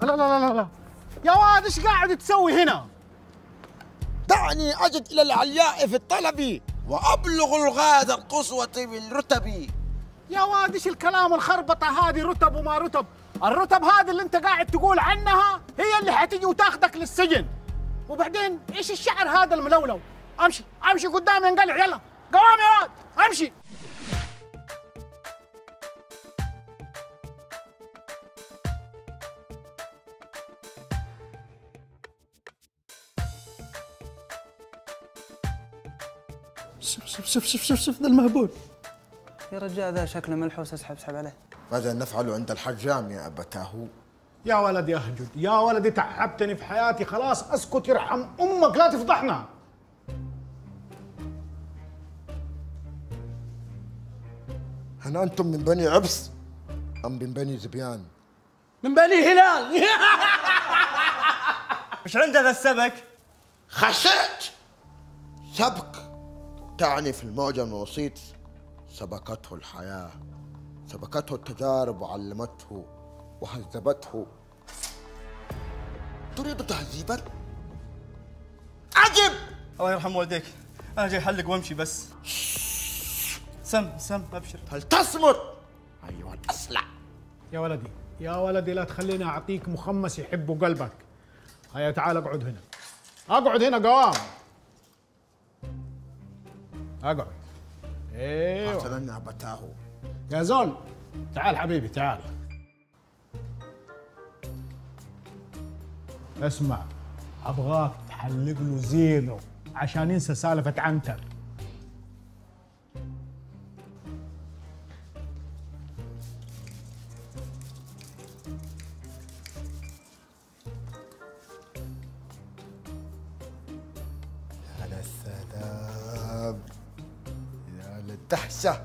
لا لا لا لا لا. يا واد إيش قاعد تسوي هنا؟ دعني أجد إلى العلياء في الطلب وأبلغ الغاية القصوى بالرتب يا واد إيش الكلام الخربطة هذه رتب وما رتب. الرتب هذه اللي أنت قاعد تقول عنها هي اللي حتيجي وتاخذك للسجن. وبعدين إيش الشعر هذا الملولو؟ أمشي أمشي قدامي انقلع يلا. قوام يا واد أمشي. شوف شوف شوف شوف شوف شوف ذا المهبول. يا رجال ذا شكله ملحوس اسحب اسحب عليه. ماذا نفعل عند الحجام يا أبتاه يا ولد يا هجود يا ولدي تعبتني في حياتي. خلاص أسكت يرحم أمك. لا تفضحنا. هل أنتم من بني عبس أم من بني زبيان؟ من بني هلال. مش عنده ذا السبك؟ خشيت سبك. تعني في المعجم الوسيط سبقته الحياة سبقته التجارب وعلمته وهذبته. تريد تهذيبا؟ عجب الله يرحم والديك. أنا جاي أحلق وأمشي بس. سم سم أبشر. هل تصمت أيها الأصلع يا ولدي يا ولدي لا تخليني أعطيك مخمس يحب قلبك. هيا تعال اقعد هنا. اقعد هنا قوام. أقعد. إيوه. حسنا أبتاه يا زول تعال حبيبي تعال. اسمع أبغاك تحلق له زينه عشان ينسى سالفة عنتر. للدهشة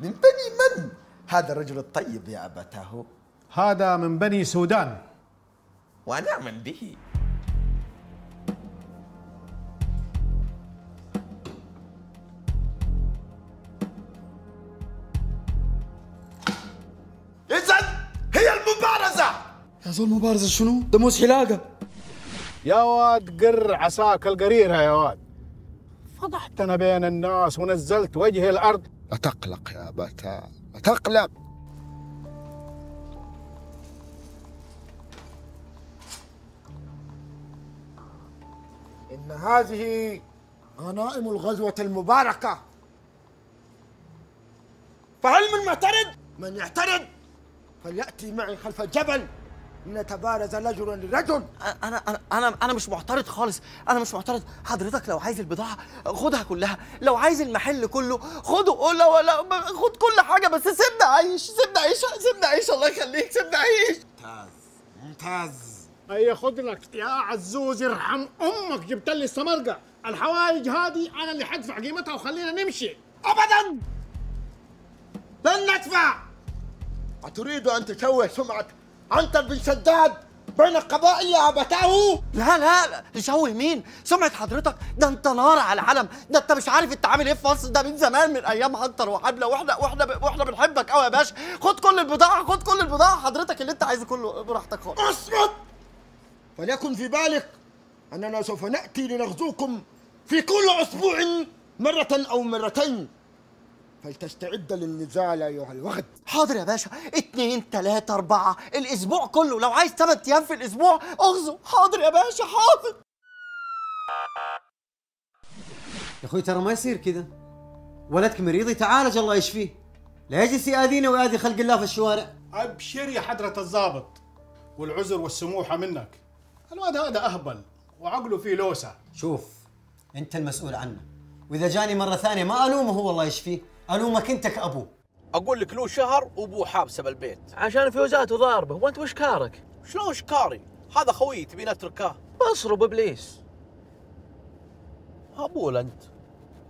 من بني من؟ هذا الرجل الطيب يا أبتاه. هذا من بني سودان. ونعم به. إذا هي المباراة يا زول مبارزة شنو؟ ده موس حلاقة. يا واد قر عساك القريرة يا واد. فضحتنا بين الناس ونزلت وجه الأرض. لا تقلق يا بتا لا تقلق إن هذه غنائم الغزوة المباركة. فهل من معترض؟ من يعترض؟ فليأتي معي خلف الجبل. لنتبارز رجلا لرجل. أنا أنا أنا أنا مش معترض خالص. أنا مش معترض. حضرتك لو عايز البضاعة خدها كلها. لو عايز المحل كله خده. لا لا خد كل حاجة بس سيبنا عيش سيبنا عيش سيبنا عيش الله يخليك. سيبنا عيش ممتاز. ممتاز. أي خد لك يا عزوز يرحم أمك. جبت لي السمرقة. الحوايج هذه أنا اللي حدفع قيمتها وخلينا نمشي. أبدا! لن ندفع! أتريد أن تشوه سمعة عنتر بن شداد بين القبائل يا لا لا لا. تشوه مين سمعة حضرتك. ده أنت نار على العلم ده أنت مش عارف انت عامل إيه في مصر. ده من زمان من أيام عنتر وحبلة وإحنا وإحنا وإحنا بنحبك قوي يا باشا. خد كل البضاعة خد كل البضاعة. حضرتك اللي أنت عايزه كله براحتك خالص. أصمت! فليكن في بالك أننا سوف نأتي لنغزوكم في كل أسبوع مرة أو مرتين. فلتستعد للنزال أيها الوغد حاضر يا باشا. اتنين تلاتة أربعة. الأسبوع كله. لو عايز تلات أيام في الأسبوع أغزو. حاضر يا باشا حاضر. يا أخوي ترى ما يصير كذا ولدك مريض يتعالج الله يشفيه. لا يجلس يأذينا ويأذي خلق الله في الشوارع. أبشر يا حضرة الضابط. والعذر والسموحة منك. الواد هذا أهبل وعقله فيه لوسة. شوف أنت المسؤول عنه. وإذا جاني مرة ثانية ما ألومه هو الله يشفيه. ألومك أنت كابوه أقول لك له شهر وأبوه حابسه بالبيت. عشان فيوزات وضاربه وأنت وش كارك؟ شلون شكاري؟ هذا خوي تبي نتركه اصرب إبليس. هبول أنت.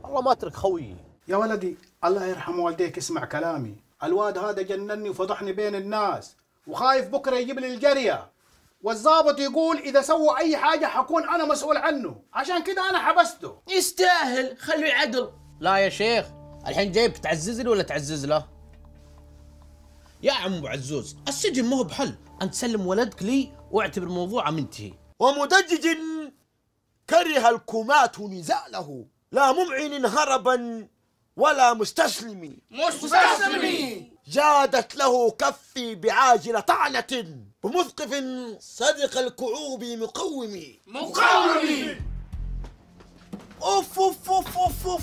والله ما أترك خويي يا ولدي الله يرحم والديك اسمع كلامي. الواد هذا جنني وفضحني بين الناس وخايف بكرة يجيب لي الجرية. والضابط يقول إذا سوى أي حاجة حكون أنا مسؤول عنه. عشان كده أنا حبسته. يستاهل خليه يعدل لا يا شيخ. الحين جايبك تعزز لي ولا تعزز له؟ يا عم ابو عزوز السجن ما هو بحل أنت سلم ولدك لي واعتبر الموضوع منتهي ومدجج كره الكمات نزاله لا ممعن هربا ولا مستسلم مستسلم. جادت له كفي بعاجل طعنة بمثقف صدق الكعوب مقوم مقوم. أوف أوف أوف أوف أوف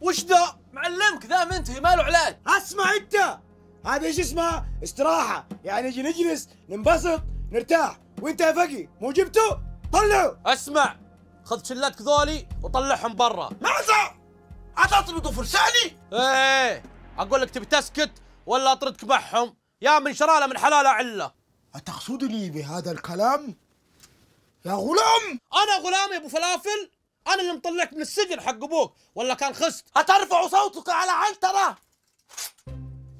وش ذا؟ معلمك ذا منتهي ما له علاج. اسمع انت. هذا إيش اسمه؟ استراحة. يعني نجي نجلس ننبسط نرتاح. وانت يا فقي مو جبته طلعه اسمع خذ شلتك ذولي وطلعهم برا. ماذا؟ أتطرد فرساني؟ إيه أقول لك تبي تسكت ولا أطردك معهم؟ يا من شرالة من حلال علة. أتقصدني بهذا الكلام؟ يا غلام! أنا غلام يا أبو فلافل؟ أنا اللي مطلعك من السجن حق أبوك ولا كان خست؟ أترفع صوتك على عنترة؟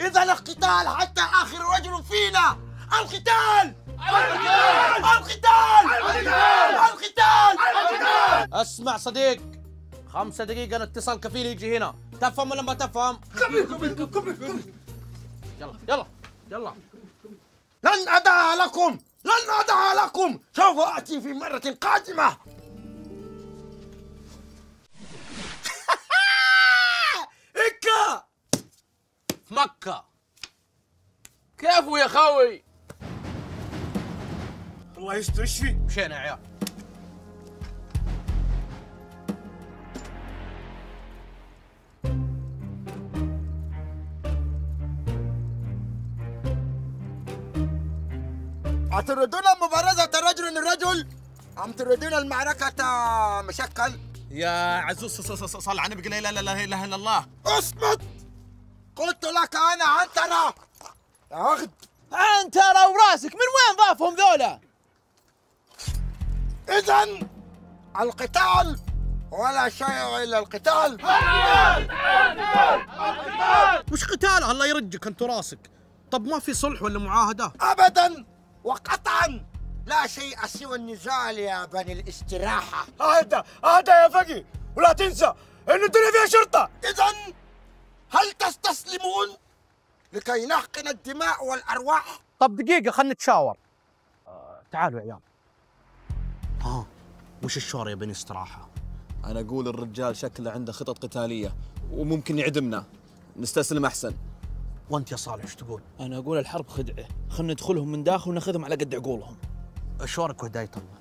إذا القتال حتى آخر رجل فينا. القتال! القتال! القتال! القتال! القتال! اسمع صديق خمسة دقيقة الاتصال كفيل يجي هنا. تفهم ولا ما تفهم؟ يلا يلا يلا. لن أدع لكم لن أدع لكم. سوف آتي في مرة قادمة. إكا! في مكة. كيفو يا خوي الله يستر إيش في مشينا يا عيال. أتريدون مبارزة رجل لرجل أم تريدون المعركة مشكل؟ يا عزوز ص- ص- ص- صل على النبي قل لا إله إلا إلا الله. اصمت قلت لك أنا عنترة يا أخد عنترة وراسك من وين ضافهم ذولا؟ إذا القتال ولا شيء إلا القتال. وش قتال؟ الله يرجك أنت راسك. طب ما في صلح ولا معاهدة؟ أبدا وقطعا. لا شيء سوى النزال يا بني الاستراحة. هذا هذا يا فقي ولا تنسى إن الدنيا فيها شرطة. إذا هل تستسلمون لكي نحقن الدماء والأرواح؟ طب دقيقة خلنا نتشاور. تعالوا يا عيال. ها وش الشور يا بني استراحة. أنا أقول الرجال شكله عنده خطط قتالية وممكن يعدمنا. نستسلم أحسن. وأنت يا صالح إيش تقول؟ أنا أقول الحرب خدعة. خلنا ندخلهم من داخل وناخذهم على قد عقولهم. شورك وهدايه الله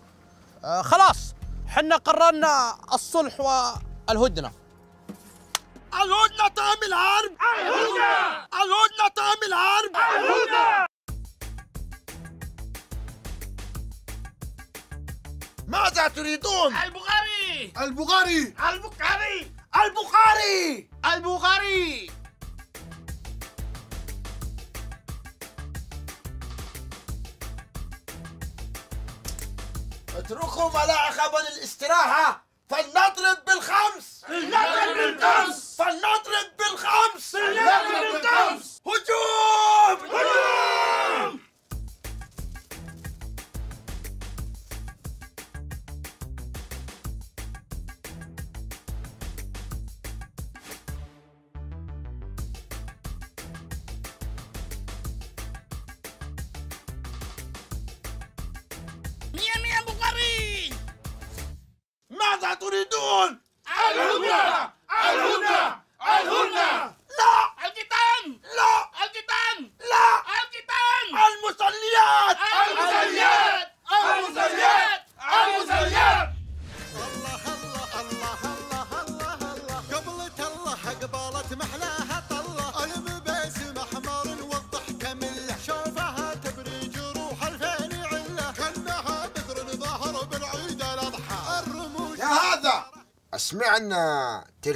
آه خلاص. حنا قررنا الصلح والهدنة. الهدنة طعم الحرب الهدنة! الهدنة طعم الحرب الهدنة! ماذا تريدون؟ البخاري! البخاري. البخاري! البخاري. البخاري! اتركهم على عقب الاستراحة فلنضرب بالخمس. فلنضرب بالخمس. فلنضرب بالخمس. فلنضرب بالخمس. هجوم! هجوم!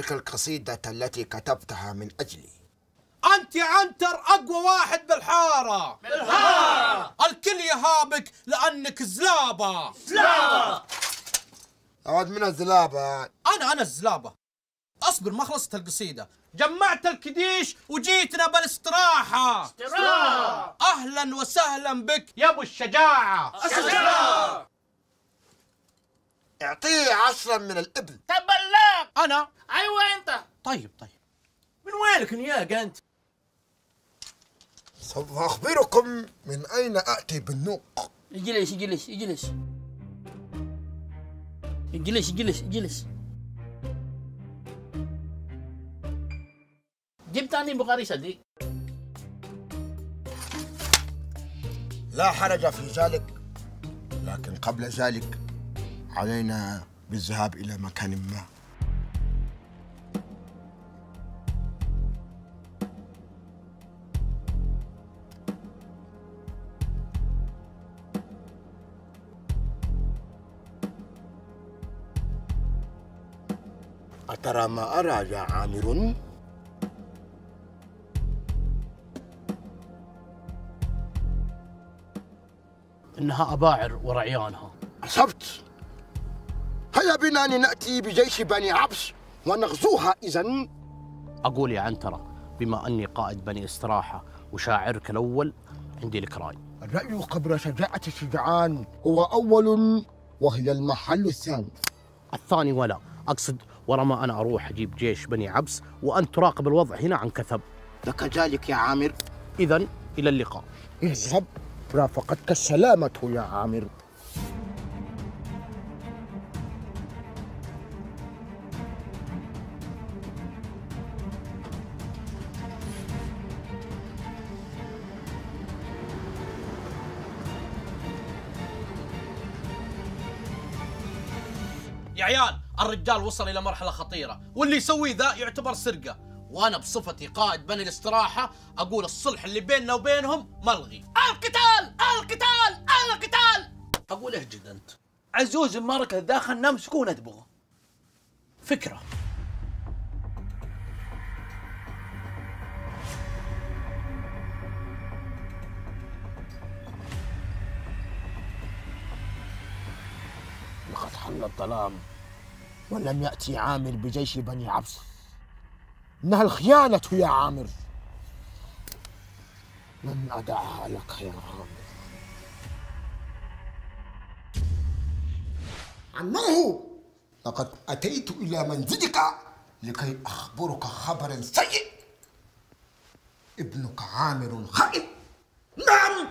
تلك القصيدة التي كتبتها من أجلي أنت يا عنتر أقوى واحد بالحارة بالحارة. الكل يهابك لأنك زلابة زلابة. أود من الزلابة أنا أنا الزلابة أصبر ما خلصت القصيدة جمعت الكديش وجيتنا بالاستراحة استراحة. أهلا وسهلا بك يا أبو الشجاعة الشجاعة. اعطيه عشرا من الإبل تبلاك أنا؟ أيوه أنت. طيب طيب. من وينك نياق أنت؟ سوف أخبركم من أين أأتي بالنوق. اجلس اجلس اجلس اجلس اجلس اجلس جبت أني بخاري صديق. لا حرج في ذلك لكن قبل ذلك علينا بالذهاب إلى مكان ما. أترى ما أرى يا عامر؟ إنها أباعر ورعيانها. أصبت! هيا بنا لنأتي بجيش بني عبس ونغزوها إذا أقول يا عنترة بما أني قائد بني إستراحة وشاعرك الأول عندي لك رأي. الرأي قبل شجاعة الشجعان هو أول وهي المحل الثاني. الثاني ولا. أقصد ورا ما أنا أروح أجيب جيش بني عبس وانت تراقب الوضع هنا عن كثب. لك ذلك يا عامر. اذا إلى اللقاء. اذهب رافقتك السلامة يا عامر. الرجال وصل إلى مرحلة خطيرة. واللي يسويه ذا يعتبر سرقة. وأنا بصفتي قائد بني الاستراحة أقول الصلح اللي بيننا وبينهم ملغي. القتال! القتال! القتال! أقول اهجد أنت؟ عزوز المركز داخل نمسكه وندبغه فكرة. لقد حل الظلام. ولم يأتي عامر بجيش بني عبس. إنها الخيانة يا عامر. لن أدعها لك يا عامر؟ عنه! لقد أتيت إلى منزلك لكي أخبرك خبرا سيء ابنك عامر خائن. نعم!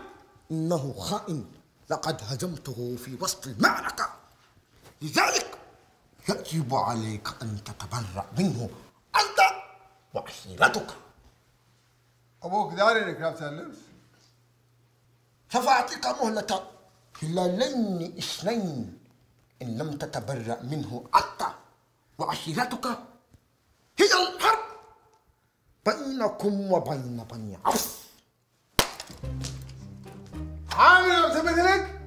إنه خائن. لقد هزمته في وسط المعركة. لذلك يجب عليك أن تتبرأ منه. أنت وعشيرتك أبوك داري إنك لابس اللبس سوف أعطيك مهلة. هلالين اثنين إن لم تتبرأ منه أنت وعشيرتك هي الحرب بينكم وبين بني عوف. عامل مثلك؟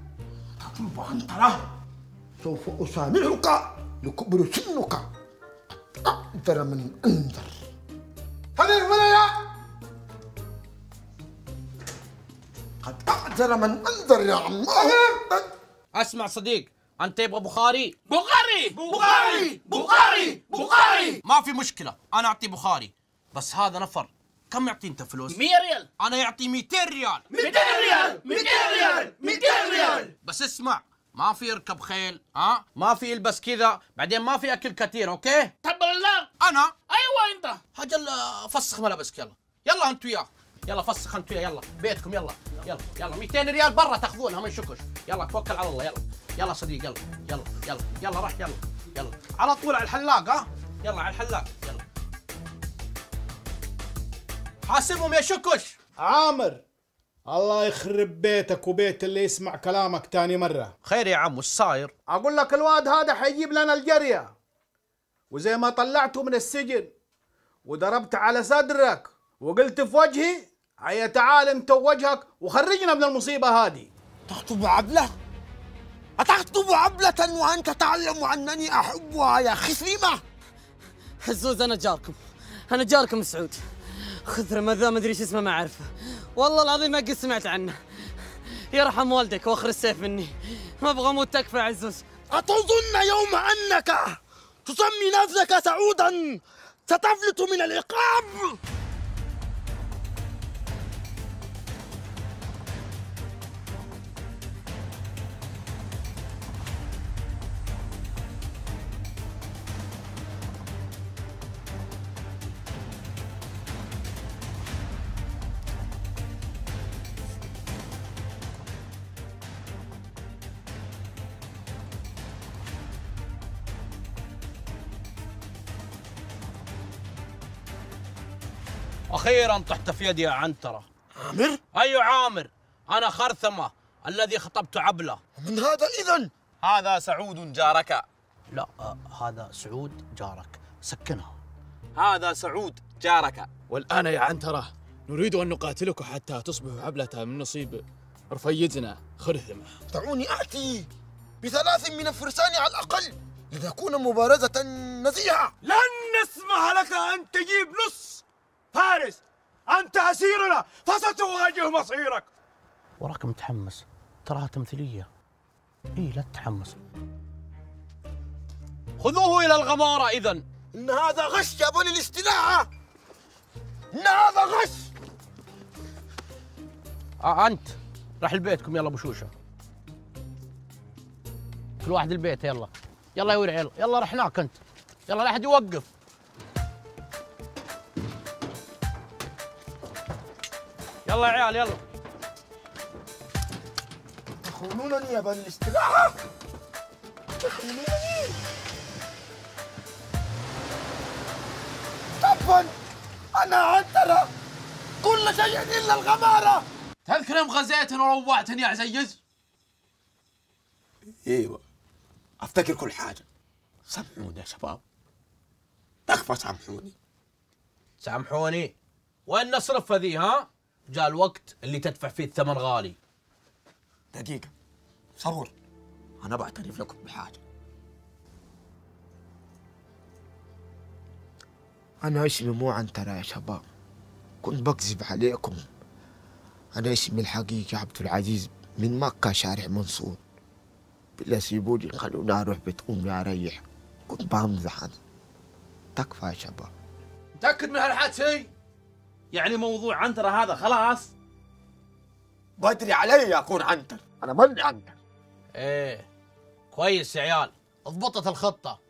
تطلب عنترة سوف أسامحك. لكبر سنك. أقدر من أنذر هذه ولا قد أقدر من أنذر يا عمار. أسمع صديق أنت تبغى بخاري؟ بخاري! بخاري! بخاري! بخاري! ما في مشكلة أنا أعطي بخاري. بس هذا نفر. كم يعطي أنت فلوس؟ 100 ريال. أنا يعطي 200 ريال. 200 ريال! 200 ريال! 200 ريال! بس اسمع ما في يركب خيل ها؟ ما في يلبس كذا بعدين ما في أكل كثير okay؟ تبا الله أنا؟ أيوه أنت. هجل فسخ ملابسك يلا. يلا أنت وياه. يلا فسخ أنت وياه يلا. بيتكم يلا. يلا يلا. 200 ريال برا تاخذونها من شكش يلا توكل على الله يلا. يلا صديق يلا. يلا يلا. يلا راح يلا. يلا. على طول على الحلاق ها؟ يلا على الحلاق يلا. حاسبهم يا شكش. عامر. الله يخرب بيتك وبيت اللي يسمع كلامك تاني مرة. خير يا عم وش صاير؟ أقول لك الواد هذا حيجيب لنا الجرية. وزي ما طلعته من السجن وضربت على صدرك وقلت في وجهي هيا تعال انت ووجهك وخرجنا من المصيبة هذه. تخطب عبلة؟ أتخطب عبلة وأنت تعلم أنني أحبها يا خصيمة؟ حزوز أنا جاركم. أنا جاركم سعود. خضر ماذا ما أدري إيش اسمه ما أعرفه. والله العظيم ما قد سمعت عنه. يرحم والدك واخر السيف مني. ما أبغى أموت تكفى عزوز. أتظن يوم أنك تسمي نفسك سعودا ستفلت من العقاب؟ أخيرا طحت في يدي يا عنترة. عامر؟ أيوه عامر؟ أنا خرثمة الذي خطبت عبله. من هذا إذا هذا سعود جارك. لا هذا سعود جارك. سكنها هذا سعود جارك. والآن يا عنترة. نريد أن نقاتلك حتى تصبح حبلة من نصيب رفيجنا خرثمة. دعوني آتي بثلاث من الفرسان على الأقل لتكون مبارزة نزيهة. لن نسمح لك أن تجيب نص فارس أنت أسيرنا فستواجه مصيرك. وراك متحمس تراها تمثيلية. إيه لا تتحمس. خذوه إلى الغمارة إذا إن هذا غش يا بني الاستلاعة إن هذا غش. آه أنت راح لبيتكم يلا بشوشة كل واحد البيت يلا. يلا يا ورع يلا يلا رحناك أنت. يلا لا أحد يوقف. يلا يا عيال يلا. تخونونني يا بني الاستلاعة تخونونني طبعا أنا عنترة كل شيء إلا الغمارة. تذكر يوم غزيتني وروعتني يا عزيز؟ إيوه أفتكر كل حاجة. سامحوني يا شباب. تكفى سامحوني. سامحوني؟ وين نصرف ذي ها؟ جاء الوقت اللي تدفع فيه الثمن غالي. دقيقة. صبر أنا بعترف لكم بحاجة. أنا اسمي مو عنترة يا شباب. كنت بكذب عليكم. أنا اسمي الحقيقي عبد العزيز من مكة شارع منصور. بالله سيبوني خلوني أروح بيت أمي أريح كنت بمزح أنا. تكفى يا شباب. متأكد من هالحكي؟ يعني موضوع عنتر هذا خلاص؟ بدري علي يا اخون عنتر. أنا ماني عنتر. إيه كويس يا عيال. اضبطت الخطة.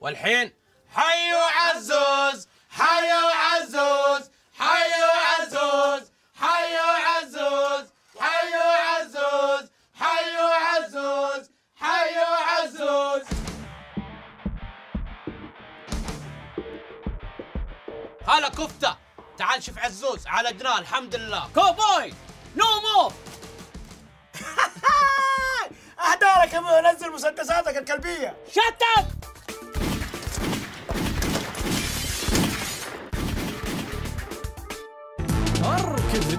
والحين حيو عزوز حيو عزوز حيو عزوز حيو عزوز حيو عزوز حيو عزوز حيو عزوز. هلا كفته. تعال شوف عزوز عالجناه الحمد لله. كوبوي نو مور أهدارك يا أبوي نزل مسدساتك الكلبية. شت اب اركب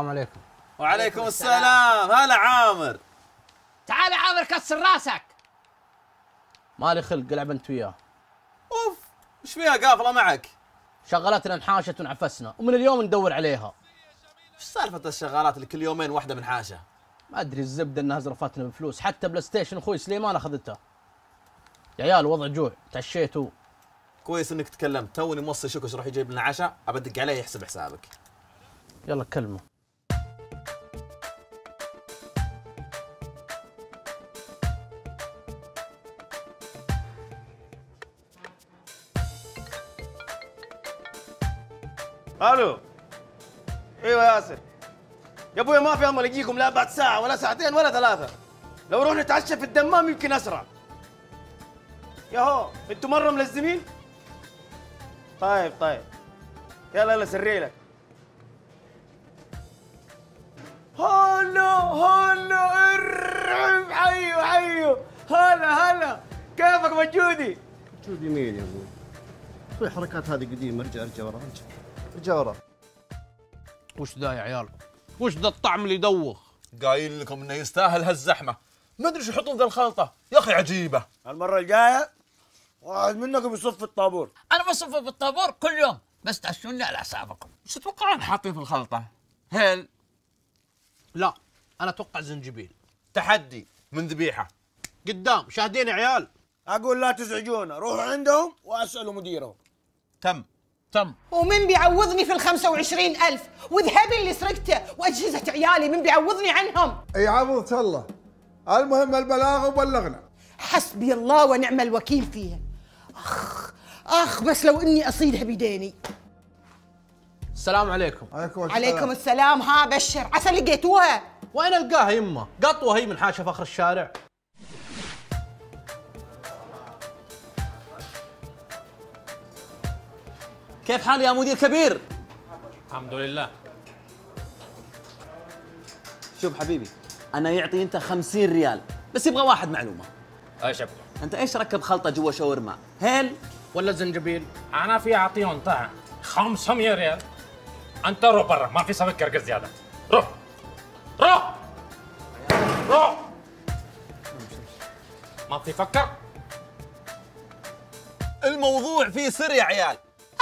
السلام عليكم. وعليكم السلام. هلا عامر. تعال يا عامر كسر راسك. مالي خلق ألعب أنت وياه. أوف وش فيها؟ قافلة معك؟ شغلتنا انحاشت وانعفسنا ومن اليوم ندور عليها. إيش سالفة الشغالات اللي كل يومين واحدة منحاشة؟ ما أدري الزبدة إنها زرفتنا بفلوس حتى بلاي ستيشن أخوي سليمان اخذته يا عيال وضع جوع تعشيتوا كويس إنك تكلمت توني موصي شكش راح يجيب لنا عشاء أبدق عليه يحسب حسابك. يلا كلمه. ألو. أيوه ياسر. يا ابويا ما في امل اجيكم لا بعد ساعة ولا ساعتين ولا ثلاثة. لو روح نتعشى في الدمام يمكن اسرع يا هو أنتوا مرة ملزمين؟ طيب طيب. يلا يلا سري لك. هلا هلا ارعب حيو حيو هلا هلا. كيفك مجودي؟ جودي مين يا أبوي؟ أخوي الحركات هذه قديمة ارجع ارجع ورا ارجع. ورا وش ذا يا عيال؟ وش ذا الطعم اللي يدوخ؟ قايل لكم إنه يستاهل هالزحمة. ما أدري شو يحطون ذا الخلطة. يا أخي عجيبة. المرة الجاية واحد منكم يصف في الطابور. أنا بصف بالطابور كل يوم. بس تعشوني على حسابكم إيش تتوقعون حاطين في الخلطة؟ هيل؟ لا أنا أتوقع زنجبيل. تحدي من ذبيحة. قدام. شاهدين يا عيال؟ أقول لا تزعجونا. روحوا عندهم وأسألوا مديرهم. تم. تم. ومن بيعوضني في الخمسة وعشرين ألف. وذهبي اللي سرقته وأجهزة عيالي. من بيعوضني عنهم. إي عوضة الله. المهم البلاغ وبلغنا. حسبي الله ونعم الوكيل فيها. أخ أخ بس لو إني أصيدها بيديني. السلام عليكم. عليكم عليكم السلام. ها بشر. عسى لقيتوها. وين ألقاها يمه؟ قطوة هي من حاشة فخر الشارع. كيف حالي يا مدير كبير؟ الحمد لله. شوف حبيبي أنا يعطي أنت 50 ريال بس يبغى واحد معلومة. إيش أبغى؟ أنت إيش ركب خلطة جوا شاورما؟ هيل؟ ولا زنجبيل؟ أنا في اعطيهم طعم 500 ريال. أنت روح برا ما في سمك كركر زيادة. روح. روح. روح. ما بتفكر الموضوع فيه سر يا عيال.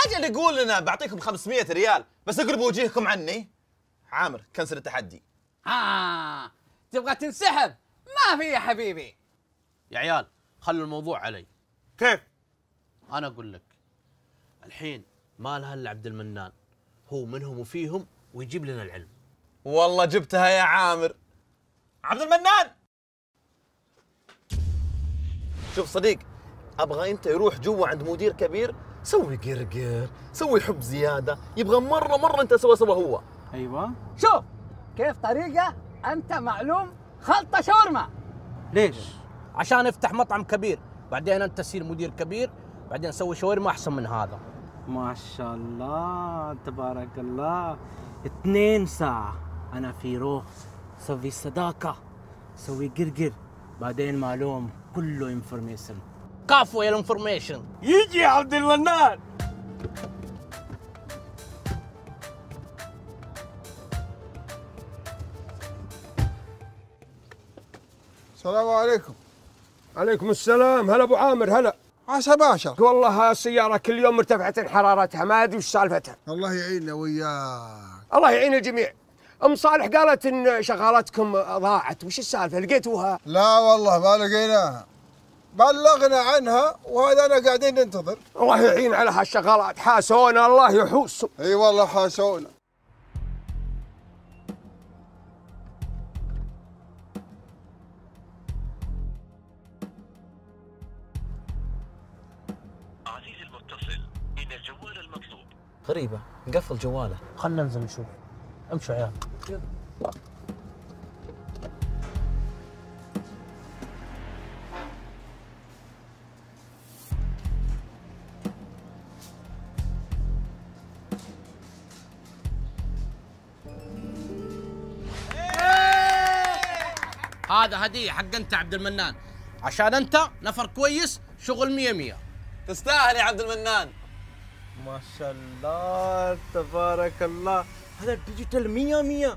أجل يقول لنا بعطيكم 500 ريال بس اقربوا وجيهكم عني. عامر كنسل التحدي. آه تبغى تنسحب؟ ما في يا حبيبي. يا عيال خلوا الموضوع علي. كيف؟ أنا أقول لك الحين ما لها الا عبد المنان هو منهم وفيهم ويجيب لنا العلم. والله جبتها يا عامر. عبد المنان! شوف صديق أبغى أنت يروح جوا عند مدير كبير سوي قرقر سوي حب زيادة يبغى مرة مرة أنت سوا سوا هو. أيوه. شوف كيف طريقة أنت معلوم خلطة شاورما. ليش؟ عشان أفتح مطعم كبير بعدين أنت تصير مدير كبير بعدين نسوي شاورما أحسن من هذا. ما شاء الله تبارك الله. اثنين ساعة. أنا في روح سوي صداقة سوي قرقر بعدين معلوم كله information كفو يا ال information. يجي يا عبد المنان. السلام عليكم. عليكم السلام. هلا أبو عامر هلا. عسى باشر والله السيارة كل يوم مرتفعة حرارتها ما أدري وش سالفتها. الله يعيننا وياك. الله يعين الجميع. أم صالح قالت إن شغالتكم ضاعت وش السالفة؟ لقيتوها؟ لا والله ما لقيناها. بلغنا عنها وهذانا قاعدين ننتظر. الله يعين على هالشغالات حاسونا الله يحوسهم إي والله حاسونا. غريبة مقفل جواله. خلنا ننزل نشوف. امشوا عيال. هذا هدية حق أنت عبد المنان. عشان أنت نفر كويس شغل مية مية. تستاهل يا عبد المنان. ما شاء الله تبارك الله. هذا ال digital مية مية.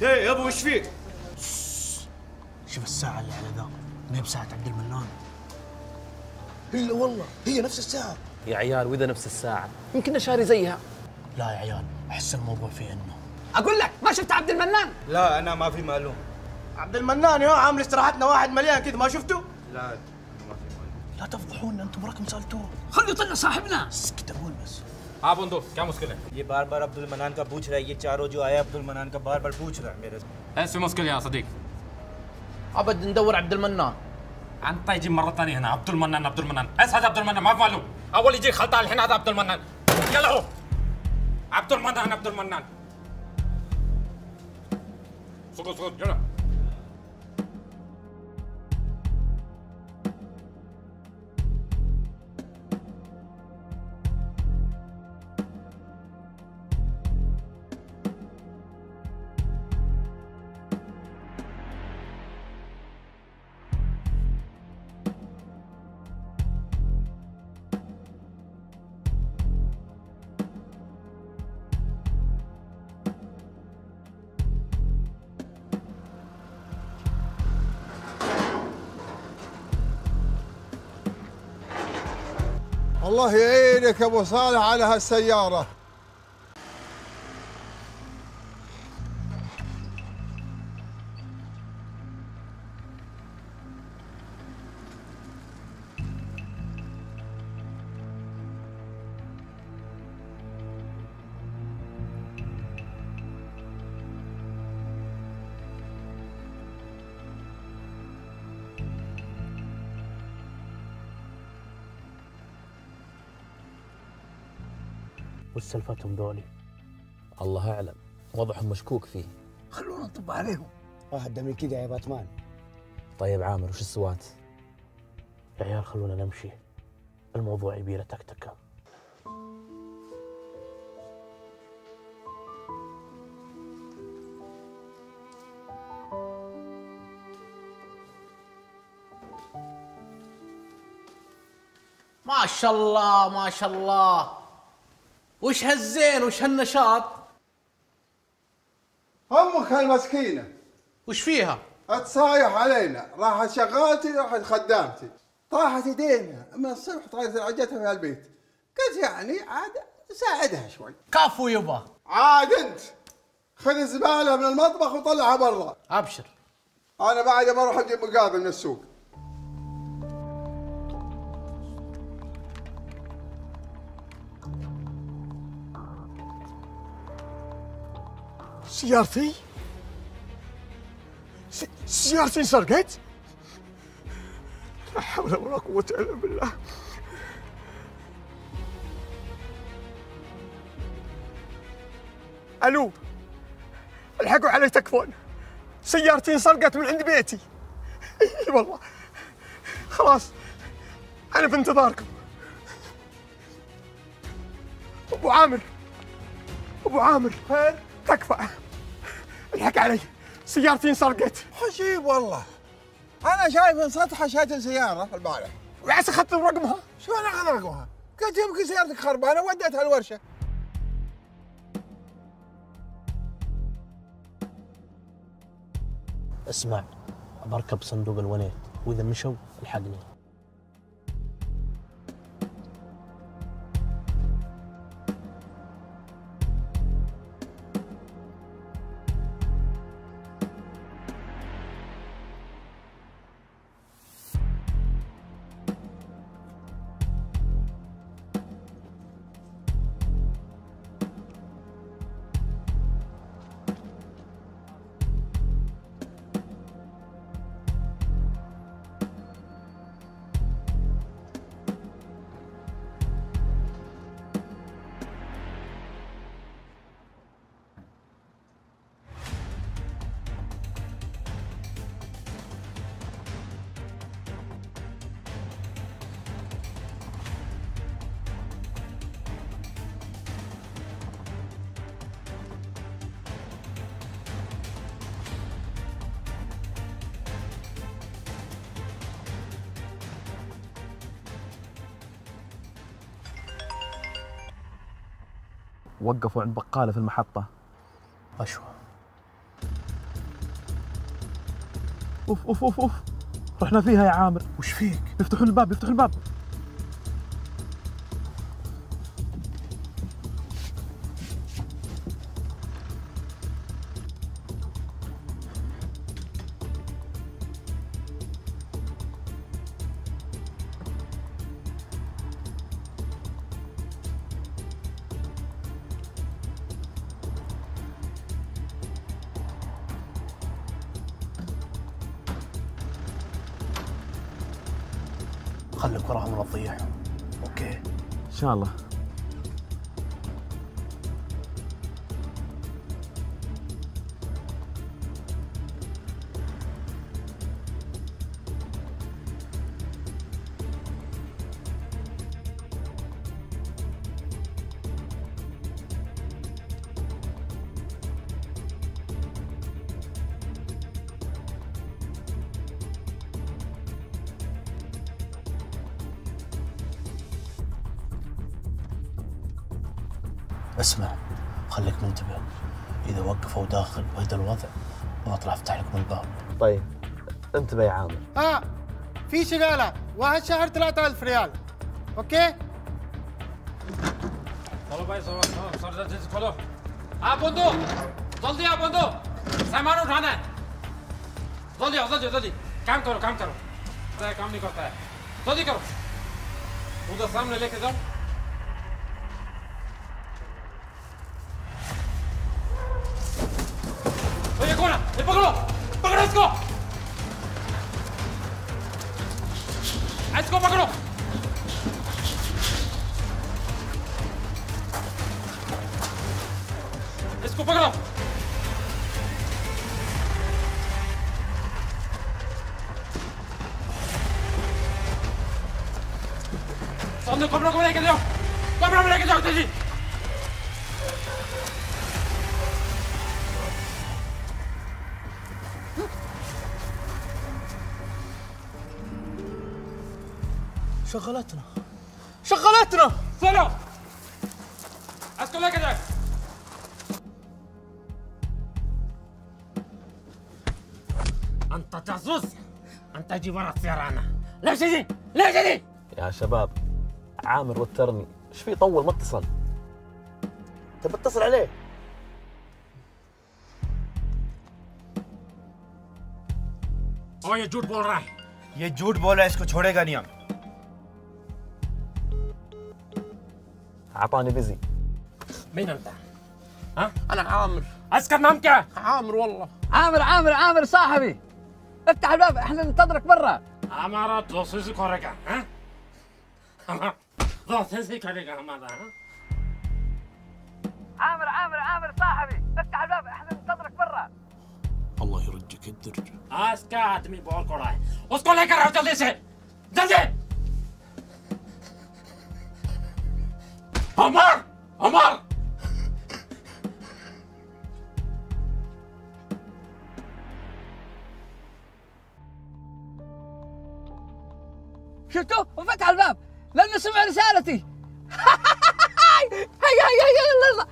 يا يا أبو إيش فيك؟ شوف الساعة اللي على ذا. ما هي بساعة عبد المنان. الا والله هي نفس الساعة. يا عيال وإذا نفس الساعة؟ يمكن شاري زيها. لا يا عيال أحس الموضوع فيه إنه اقول لك ما شفت عبد المنان لا انا ما في معلوم عبد المنان يا عامل استراحتنا واحد مليان كذا ما شفته؟ لا لا تفضحونا انتم راكم سالتوه خليه يطلع صاحبنا اسكت اقول بس हाँ बंधु क्या मुश्किल है ये बार बार अब्दुल मनान का पूछ रहा है ये चारों जो आया अब्दुल मनान का बार बार पूछ रहा है मेरे से ऐसी मुश्किल يا صديق ابد ندور عبد المنان انت يجي مره ثانيه هنا عبد المنان عبد المنان ايش هذا عبد المنان ما في معلوم اول يجي خلطه الحين هذا عبد المنان يلا هو عبد المنان عبد المنان Sokun sokun yürü. الله يعينك أبو صالح على هالسيارة. وش سالفتهم ذولي؟ الله أعلم. وضعهم مشكوك فيه. خلونا نطب عليهم. واحد من كذا يا باتمان. طيب عامر وش السوات؟ يا عيال خلونا نمشي. الموضوع يبيله تكتكه ما شاء الله ما شاء الله. وش هالزين وش هالنشاط؟ أمك هالمسكينة. وش فيها؟ تصايح علينا. راحت شغالتي راحت خدامتي. طاحت يدينا. من الصبح طايحت رعجتها في البيت. قلت يعني عاد ساعدها شوي. كفو يبا. عاد انت. خذ الزباله من المطبخ وطلعها برا. أبشر. أنا بعد بروح أجيب مقاضي من السوق. سيارتي؟ سيارتي انسرقت؟ لا حول ولا قوة إلا بالله. ألو ألحقوا علي تكفون. سيارتي انسرقت من عند بيتي. إي والله. خلاص أنا في انتظاركم أبو عامر أبو عامر؟ تكفى. الحق علي. سيارتي انسرقت. عجيب والله. أنا شايف من سطح شات سيارة البارح. وعسى اخذت رقمها. شلون اخذ رقمها؟ قلت يمكن سيارتك خربانة وديتها الورشة. اسمع بركب صندوق الونيت وإذا مشوا الحقني. وقفوا عند بقالة في المحطة. اشوى أوف أوف أوف أوف. رحنا فيها يا عامر. وش فيك؟ يفتحون الباب يفتحون الباب. شغاله واحد شهر 3000 ريال اوكي चलो भाई सर सर सर जल्दी खोलो हाँ बंदो जल्दी आओ बंदो सामान उठाना है जल्दी आओ जल्दी जल्दी काम करो काम करो ऐसा काम नहीं करता है जल्दी करो उधर सामने लेके जाओ شغلتنا. شغلتنا. سلام. اسكت لك ده أنت جاسوس أنت جبار السيارة أنا. ليش دي ليش دي يا شباب عامر وترني ايش في طول ما اتصل طب اتصل عليه ओ ये झूठ बोल रहा है ये झूठ बोला इसको छोड़ेगा नहीं हम اعطاني بيزي مين انت؟ ها؟ انا عامر عسكر نام كيف؟ عامر والله عامر عامر عامر صاحبي افتح الباب احنا ننتظرك برا हमारा दोस्त से करेगा हाँ हमारा दोस्त से करेगा हमारा हाँ عامر عامر عامر صاحبي افتح الباب احنا ننتظرك برا الله يرجك الدرج आज का आदमी बोल को रहा है उसको लेकर आओ जल्दी से जल्दी अमर अमर اسمع رسالتي؟ هيا هيا هيا يلا يلا.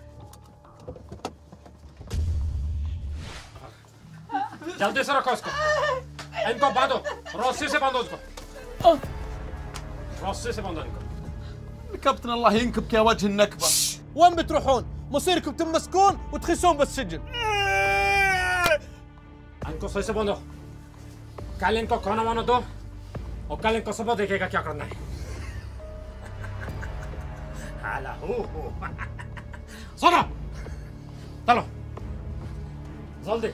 جلدي سرا كوسكو اس بادو. روسي کو باندھو رسی سے باندھو اس الله ينكبك يا وجه النكبة. وين بتروحون؟ مصيركم تمسكون وتخسون سجن انكو سيسبوندو كالينكو كونا مانو دو. وكالينكو سبو ديكيكا كيا كرنا على هوهو صدى طلع. زلدي.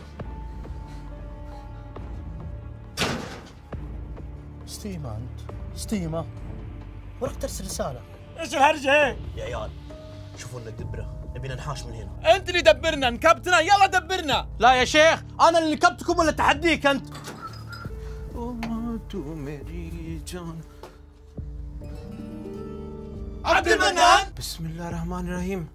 ستيمة أنت. ستيمة. وراح ترسل رسالة. إيش الهرجة يا عيال شوفوا لنا الدبرة. نبينا نحاش من هنا. أنت اللي دبرنا نكبتنا. يلا دبرنا. لا يا شيخ أنا اللي نكبتكم ولا تحديك أنت؟ عبد المنان بسم الله الرحمن الرحيم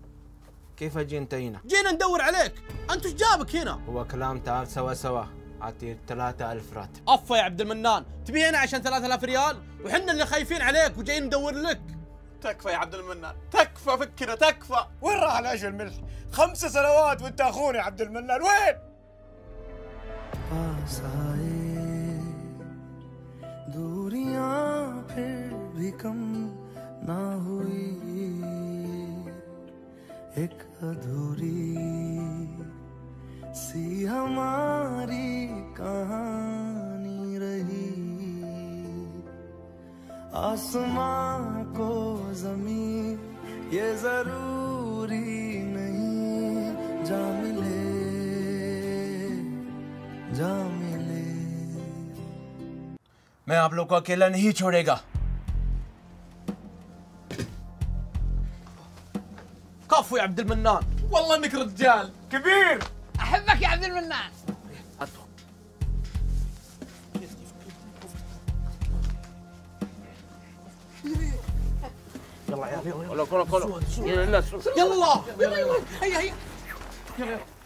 كيف أجي انت هنا؟ جينا ندور عليك، انت إيش جابك هنا؟ هو كلام تعال سوا سوا، اعطي 3000 راتب افا يا عبد المنان، تبي هنا عشان 3000 ريال؟ وحنا اللي خايفين عليك وجايين ندور لك تكفى يا عبد المنان، تكفى فكنا تكفى، وين راح العيش والملح؟ خمس سنوات وانت أخونا يا عبد المنان، وين؟ ना हुई एक अधूरी सी हमारी कहानी रही। आसमां को ज़मीन ये ज़रूरी नहीं, जा मिले जा मिले। मैं आप लोग को अकेला नहीं छोड़ेगा। كفو يا عبد المنان. والله انك رجال. كبير. أحبك يا عبد المنان. يلا يا كله كله كله يلا يلا. يلا هيا هيا. معلوم هذا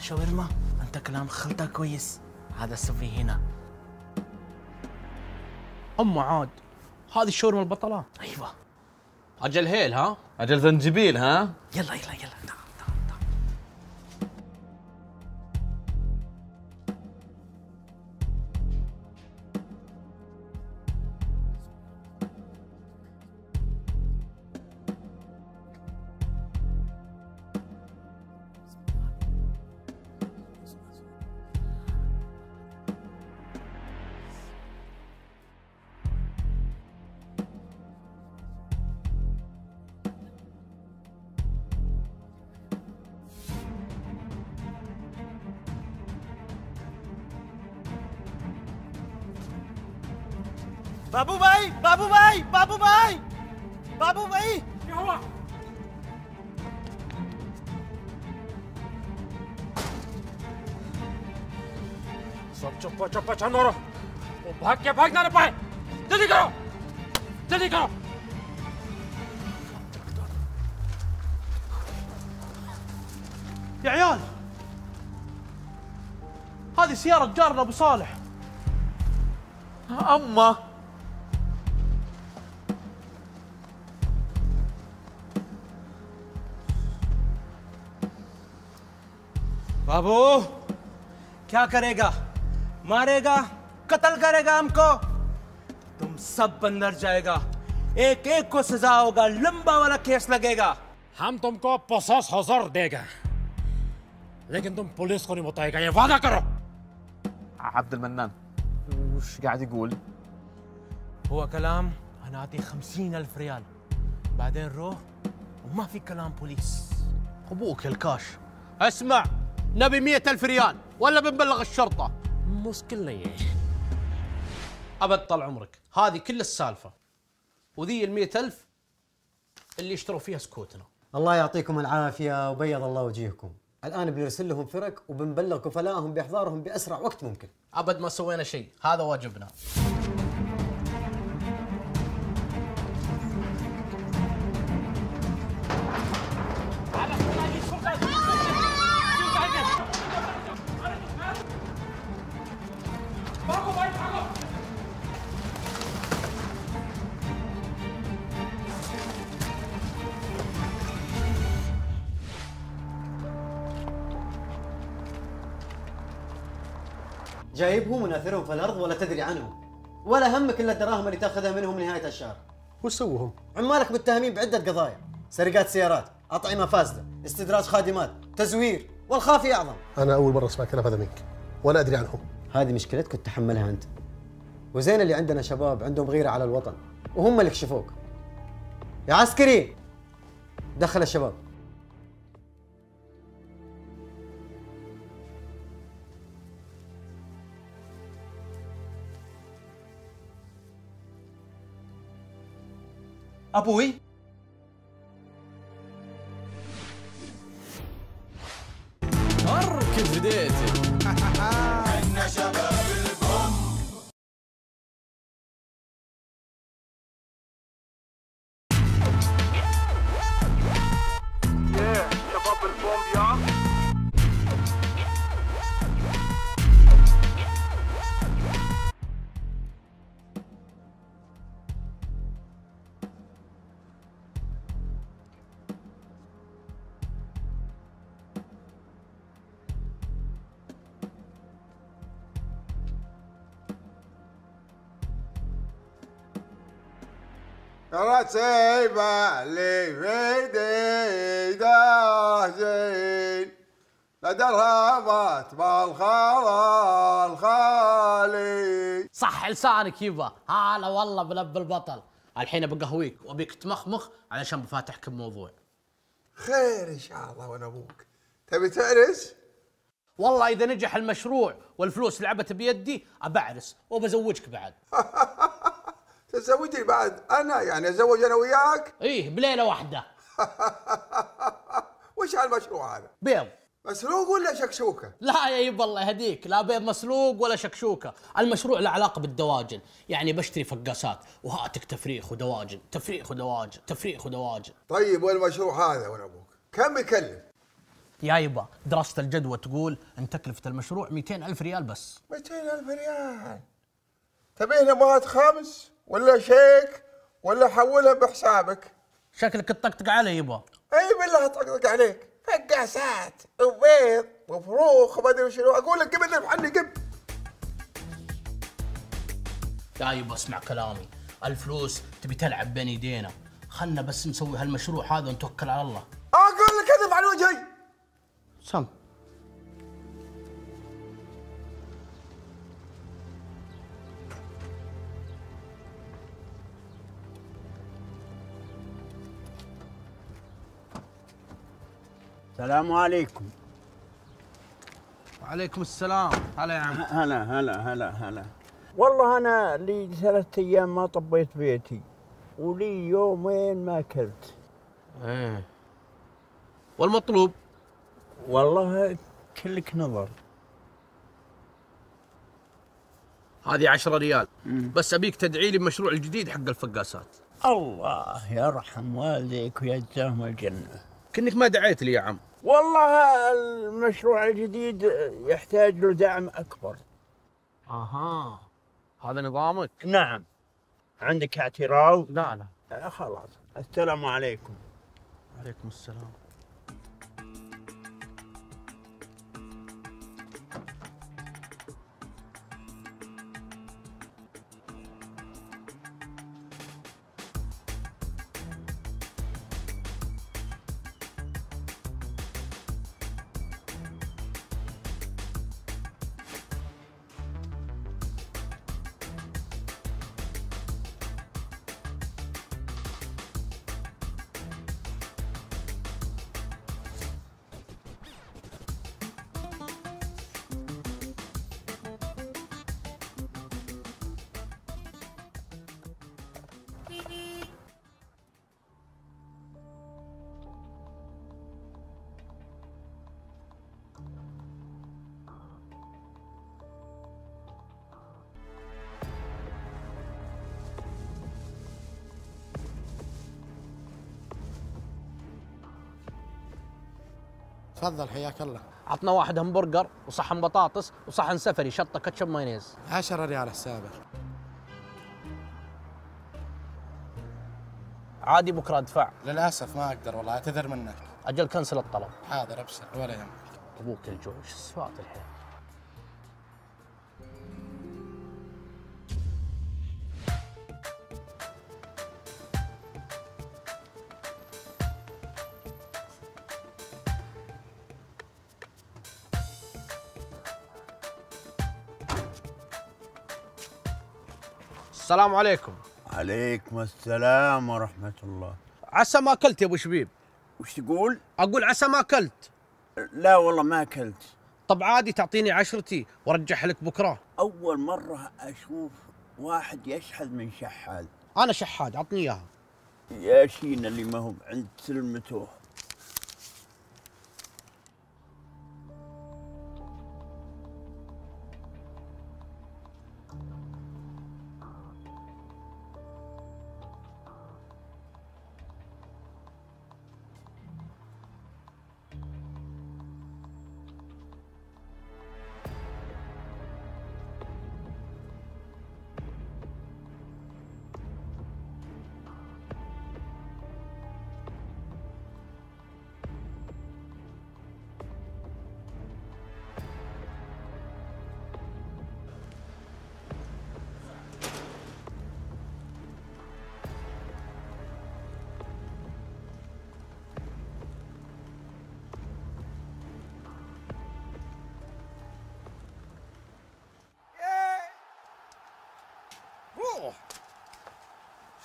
شاورما؟ أنت كلام خلطة كويس. هذا سوي هنا. أم عاد هذه الشاورما البطلة. أيوه. أجل هيل ها؟ أجل زنجبيل ها؟ يلا يلا يلا. वो भाग के भाग ना पाए जल्दी करो जल्दी करो يا عيال هذه سيارة جارنا ابو صالح اما बाबू क्या करेगा मारेगा कत्ल करेगा हमको तुम सब अंदर जाएगा एक एक को सजा होगा लंबा वाला केस लगेगा हम तुमको पचास हजार देगा लेकिन तुम पुलिस को नहीं बताएगा ये वादा करो عبد المنان وش قاعد يقول؟ هو كلام انا اعطي خمسين الف ريال بعدين روح وما في كلام بوليس ابوك الكاش اسمع نبي مئة ألف ريال ولا بنبلغ الشرطة مشكلة ايه أبد طال عمرك. هذه كل السالفة. وذي المئة ألف اللي يشتروا فيها سكوتنا. الله يعطيكم العافية وبيض الله وجيهكم. الآن بنرسل لهم فرق وبنبلغ كفلاءهم بإحضارهم بأسرع وقت ممكن. أبد ما سوينا شيء. هذا واجبنا. جايبهم وناثرهم في الأرض ولا تدري عنهم؟ ولا همك إلا الدراهم اللي تأخذها منهم نهاية الشهر. وش سووهم؟ عمالك متهمين بعدة قضايا. سرقات سيارات أطعمة فاسدة استدراج خادمات تزوير والخافي أعظم. أنا أول مرة أسمع كلام هذا منك ولا أدري عنهم هذه مشكلتك تتحملها أنت. وزين اللي عندنا شباب عندهم غيرة على الوطن وهم اللي كشفوك. يا عسكري! دخل الشباب. أبوي بديتي في بالخلا الخالي. صح لسانك يبا. هلا والله بلب البطل. الحين بقهويك وأبيك تمخمخ علشان بفاتحك بموضوع. خير إن شاء الله وأنا أبوك. تبي تعرس؟ والله إذا نجح المشروع والفلوس لعبت بيدي أبعرس وبزوجك بعد. تزوجني بعد. أنا يعني ازوج أنا وياك؟ إيه بليلة واحدة. وش هالمشروع هذا؟ بيض. مسروق ولا شكشوكة؟ لا يا يبا الله يهديك لا بيض مسلوق ولا شكشوكة. المشروع له علاقة بالدواجن. يعني بشتري فقاسات وهاتك تفريخ ودواجن تفريخ ودواجن تفريخ ودواجن. طيب والمشروع هذا وأنا أبوك؟ كم يكلف؟ يا يبا دراسة الجدوى تقول إن تكلفة المشروع 200 ألف ريال بس. 200 ألف ريال. تبيه نبات خامس؟ ولا شيك ولا حولها بحسابك؟ شكلك تطقطق علي يبا. أي بالله اطقطق عليك. فقاسات وبيض وفروخ وما ادري شنو. أقول لك قبل ذبح عني قب يا يبا اسمع كلامي. الفلوس تبي تلعب بين يدينا. خلنا بس نسوي هالمشروع هذا ونتوكل على الله. أقول لك اذب عن وجهي سم. السلام عليكم. وعليكم السلام. هلا يا عم. هلا هلا هلا هلا. والله أنا لي ثلاثة أيام ما طبيت بيتي ولي يومين ما أكلت. إيه. والمطلوب؟ والله كلك نظر. هذه 10 ريال. بس أبيك تدعي لي بمشروع الجديد حق الفقاسات. الله يرحم والديك ويجزاهم الجنة كنك ما دعيت لي يا عم. والله المشروع الجديد يحتاج له دعم أكبر. أها. هذا نظامك؟ نعم. عندك اعتراض؟ لا لا. آه خلاص. السلام عليكم. عليكم السلام. تفضل حياك الله. عطنا واحد همبرجر وصحن بطاطس وصحن سفري شطة كاتشب مايونيز. 10 ريال حسابك. عادي بكرة أدفع. للأسف ما أقدر والله أعتذر منك. أجل كنسل الطلب. حاضر أبشر ولا يهمك. أبوك الجوع إيش الحين؟ السلام عليكم. عليكم السلام ورحمة الله. عسى ما أكلت يا أبو شبيب. وش تقول؟ أقول عسى ما أكلت. لا والله ما أكلت. طب عادي تعطيني عشرتي وارجعها لك بكرة. أول مرة أشوف واحد يشحذ من شحاذ. أنا شحاد عطني إياها. يا شينا اللي ما هو عند سلمته.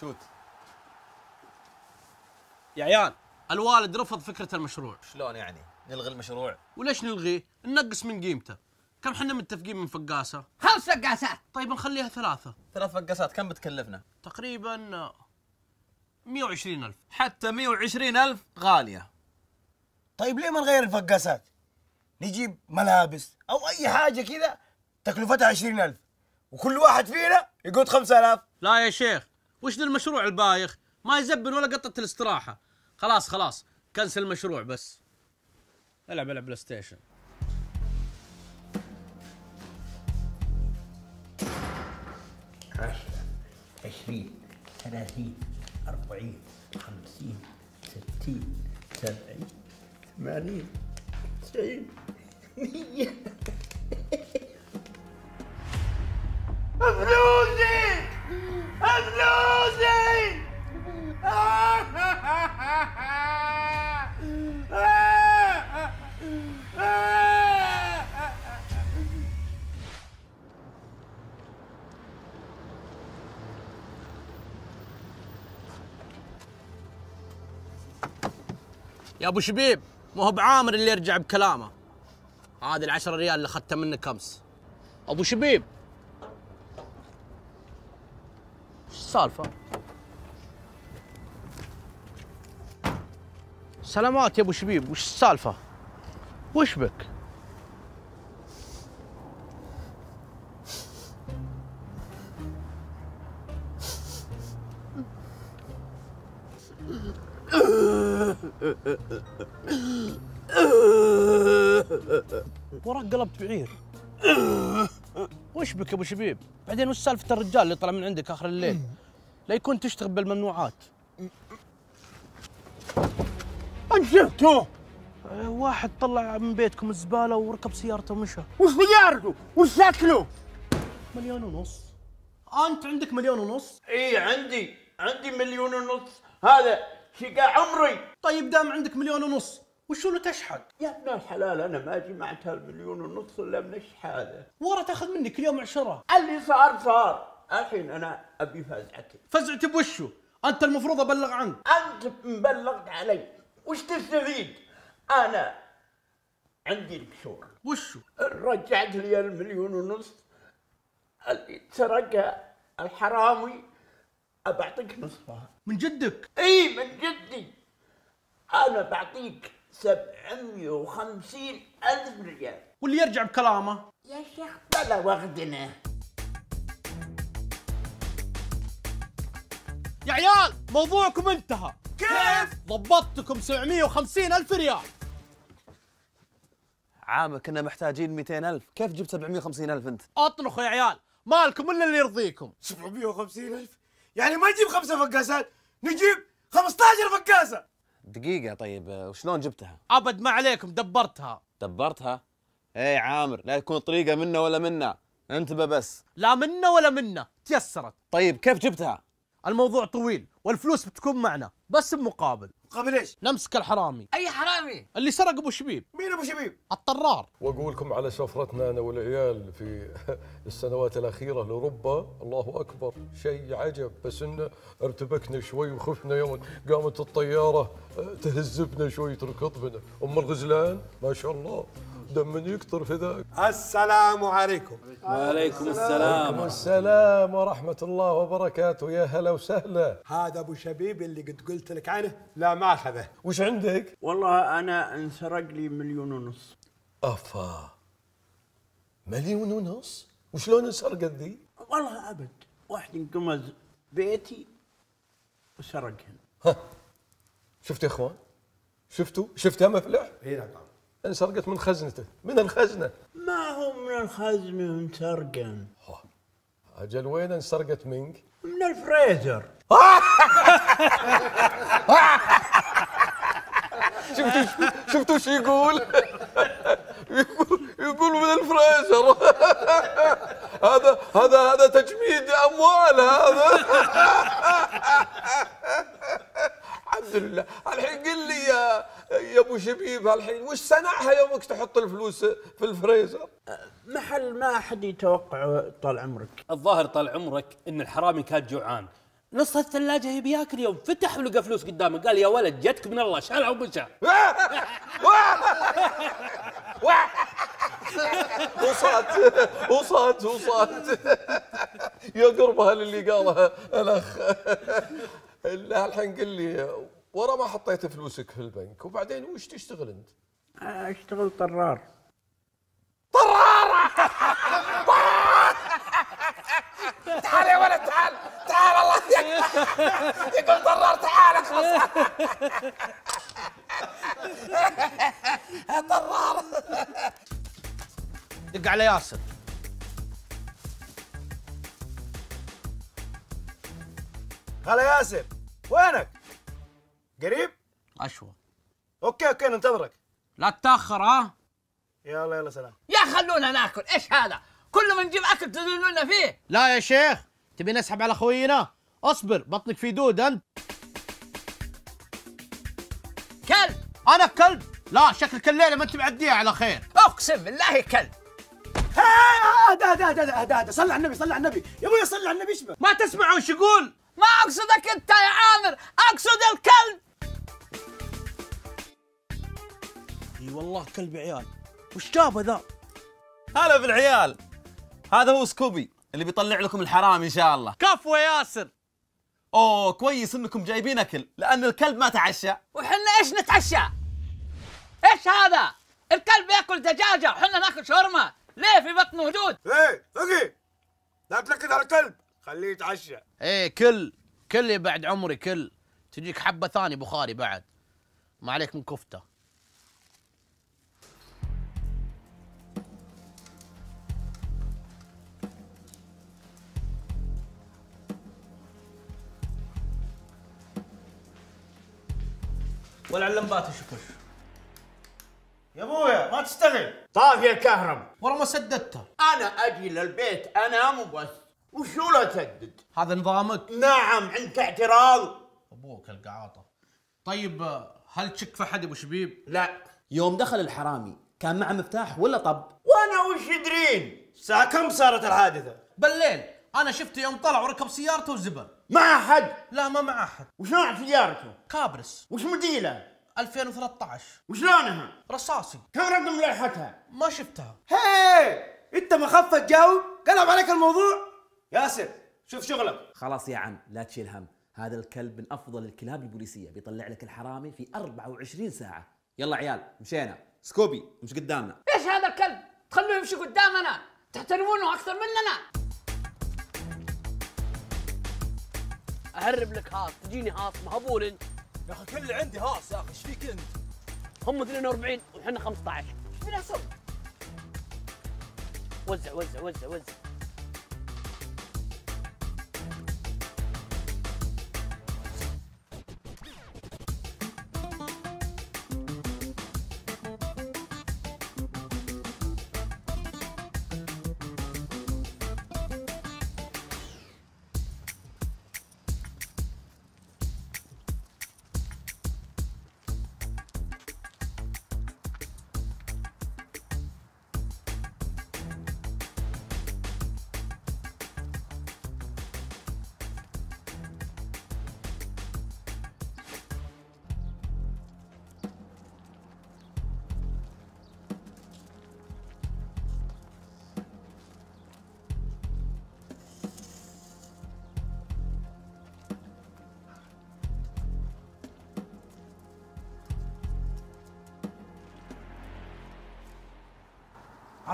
شوت. يا عيال الوالد رفض فكرة المشروع. شلون يعني؟ نلغي المشروع؟ وليش نلغيه؟ ننقص من قيمته. كم حنا متفقين من فقاسة؟ خمس فقاسات. طيب نخليها ثلاثة. ثلاث فقاسات كم بتكلفنا؟ تقريبا 120 ألف. حتى 120 ألف غالية. طيب ليه ما نغير الفقاسات؟ نجيب ملابس أو أي حاجة كذا تكلفتها 20000 وكل واحد فينا يقود 5000 لا يا شيخ وش ذا المشروع البايخ؟ ما يزبن ولا قطة الاستراحة. خلاص خلاص cancel المشروع بس. العب العب PlayStation. عشرة عشرين ثلاثين أربعين خمسين ستين سبعين ثمانين تسعين مية. فلوسي يا ابو شبيب ما هو بعامر اللي يرجع بكلامه. هذه العشرة ريال اللي أخذتها منك أمس. ابو شبيب إيش السالفه سلامات يا ابو شبيب وش السالفة؟ وش بك؟ وراك قلبت بعير. وش بك يا أبو شبيب؟ بعدين وش سالفة الرجال اللي طلع من عندك آخر الليل؟ لا يكون تشتغل بالممنوعات. انت شفته آه، واحد طلع من بيتكم الزبالة وركب سيارته ومشى. وش سيارته؟ وش شكله؟ مليون ونص. أنت عندك مليون ونص؟ اي عندي. عندي مليون ونص. هذا شقاء عمري. طيب دام عندك مليون ونص وشو اللي تشحد يا ابن الحلال أنا ما جمعت هالمليون ونص الا من الشحاده ورا تأخذ مني كل يوم عشرة. اللي صار صار. الحين أنا أبي فزعتي. فزعتي بوشو؟ أنت المفروض أبلغ عنك. أنت مبلغت علي. وش تستفيد؟ أنا عندي لك شغل وشو؟ رجعت لي المليون ونص. اللي سرقها الحرامي أبعطيك نصفها. من جدك؟ إي من جدي. أنا بعطيك سبعمية وخمسين ألف ريال. واللي يرجع بكلامه. يا شيخ. بلا وغدنا. يا عيال موضوعكم انتهى. كيف؟ ضبطتكم 750 ألف ريال. عامر كنا محتاجين 200 ألف. كيف جبت 750 ألف أنت؟ اطنخوا يا عيال. مالكم إلا اللي يرضيكم. 750000 يعني ما نجيب خمسة فقاسات نجيب 15 فقاسة. دقيقة طيب وشلون جبتها؟ أبد ما عليكم دبرتها. دبرتها؟ إيه عامر لا تكون طريقة منا ولا منا. انتبه بس. لا منا ولا منا تيسرت. طيب كيف جبتها؟ الموضوع طويل والفلوس بتكون معنا بس بمقابل. مقابل إيش؟ نمسك الحرامي. أي حرامي؟ اللي سرق أبو شبيب. مين أبو شبيب؟ الطرار. وأقول لكم على سفرتنا أنا والعيال في السنوات الأخيرة لأوروبا. الله أكبر. شيء عجب. بس إنه ارتبكنا شوي وخفنا يوم قامت الطيارة آه، تهز بنا شوي تركض بنا أم الغزلان؟ ما شاء الله. دم يكتر في ذاك السلام عليكم. وعليكم السلام. السلام. ورحمة الله وبركاته. يا هلا وسهلا. هذا أبو شبيب اللي قد قلت لك عنه لا ما اخذه وش عندك؟ والله أنا انسرق لي مليون ونص. أفا. مليون ونص؟ وشلون انسرقت ذي؟ والله أبد. واحد انقمز بيتي وسرقهن. شفت يا إخوان؟ شفتوا؟ شفتها مفلح؟ اي نعم انسرقت من خزنته. من الخزنة. ما هو من الخزنة انسرقن؟ أجل وين انسرقت منك؟ من الفريزر. شفتوا شفتوا شو يقول؟ يقول يقول من الفريزر. هذا هذا هذا تجميد أموال هذا. الحمد لله. الحين قل لي يا يا أبو شبيب الحين وش صنعها يومك تحط الفلوس في الفريزر؟ محل ما حد يتوقع طال عمرك. الظاهر طال عمرك إن الحرامي كان جوعان. نص الثلاجة يبي ياكل يوم. فتح ولقى فلوس قدامه. قال يا ولد جتك من الله. شالها ومشى وصلت وصلت وصلت يا قربها للي قالها الأخ. لا الحين قل لي. ورا ما حطيت فلوسك في البنك وبعدين وش تشتغل أنت؟ أشتغل طرار. تعال يا ولد تعال تعال الله يقول ضرار تعال خلاص ضرار دق على ياسر. هلا ياسر وينك؟ قريب؟ أشوى. okay okay ننتظرك. لا تتأخر ها؟ يلا يلا سلام. يا خلونا ناكل. إيش هذا؟ كل ما نجيب أكل تذلونا فيه. لا يا شيخ تبي نسحب على خوينا أصبر بطنك في دود أنت. كلب. أنا كلب؟ لا شكلك الليلة ما أنت معديها على خير. أقسم بالله كلب. اهدى اهدى اهدى اهدى اهدى صلي على النبي صلي على النبي. يا أبوي صلي على النبي إيش بك؟ ما تسمع وش يقول؟ ما أقصدك أنت يا عامر أقصد الكلب. إي والله كلب عيال. وش جابه ذا؟ هلا بالعيال هذا هو سكوبي اللي بيطلع لكم الحرام إن شاء الله. كفو يا ياسر. أوه كويس إنكم جايبين أكل لأن الكلب ما تعشى. وحنا إيش نتعشى؟ إيش هذا؟ الكلب يأكل دجاجة وحنا نأكل شاورما. ليه في بطنه هدود إيه ثقي لا تنكد على الكلب. خليه يتعشى. إيه كل كل يا بعد عمري كل. تجيك حبة ثاني بخاري بعد. ما عليك من كفتة. ولا اللمبات شوفش يا أبويا ما تشتغل. طافي الكهرب ورا ما سددتها أنا أجي للبيت انام وبس وشو لا تسدد؟ هذا نظامك؟ نعم عندك اعتراض. أبوك القعاطة. طيب هل تشك في أحد أبو شبيب؟ لا. يوم دخل الحرامي كان معه مفتاح ولا طب؟ وأنا وش يدرين؟ الساعة كم صارت الحادثة؟ بالليل. أنا شفته يوم طلع وركب سيارته وزبر. مع أحد. لا ما مع أحد. وش نوع سيارته؟ كابرس. وش موديله 2013 وش لونها رصاصي. كم رقم لوحتها ما شفتها. هي! أنت ما خفت تجاوب قلب عليك الموضوع. ياسر شوف شغلك. خلاص يا عم لا تشيل هم. هذا الكلب من أفضل الكلاب البوليسية. بيطلع لك الحرامي في 24 ساعة. يلا عيال مشينا. سكوبي مش قدامنا. إيش هذا الكلب؟ تخلوه يمشي قدامنا. تحترمونه أكثر مننا. اهرب لك هاس تجيني هاس مهبول انت يا أخي كل اللي عندي هاس يا أخي إيش فيك أنت؟ هم 42 وحنا 15 إيش بدنا نسوي؟ وزع وزع وزع وزع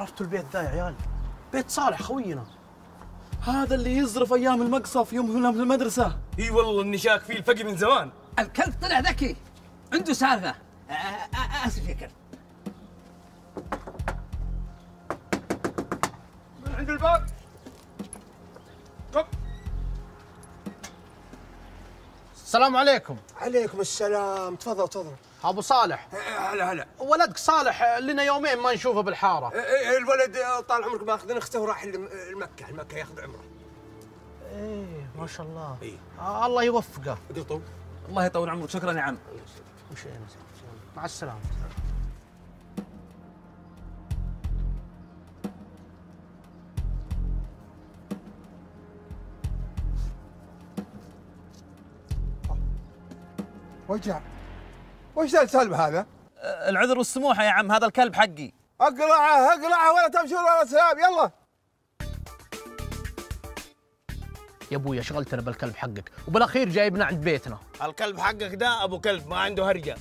عرفتوا البيت ذا يا عيال؟ بيت صالح خوينا. هذا اللي يزرف أيام المقصف يوم هنا في المدرسة. إي والله اني شاك فيه الفقي من زمان. الكلب طلع ذكي. عنده سالفة. أسف يا كلب. من عند الباب. السلام عليكم. عليكم السلام. تفضل تفضل. أبو صالح. هلا هلا. ولدك صالح لنا يومين ما نشوفه بالحارة. إيه، الولد طال عمرك ماخذ اخته وراح الم- المكة. المكة ياخذ عمره. إيه ما شاء الله. إيه. آه الله يوفقه. قطو الله يطول عمرك. شكرا يا عم. وش مع السلامة. وجع وش ذا السلب هذا؟ العذر والسموحة يا عم هذا الكلب حقي. اقلعه اقلعه ولا تمشون ولا سلام يلا. يا ابويا شغلتنا بالكلب حقك. وبالأخير جايبنا عند بيتنا. الكلب حقك ده أبو كلب ما عنده هرجة.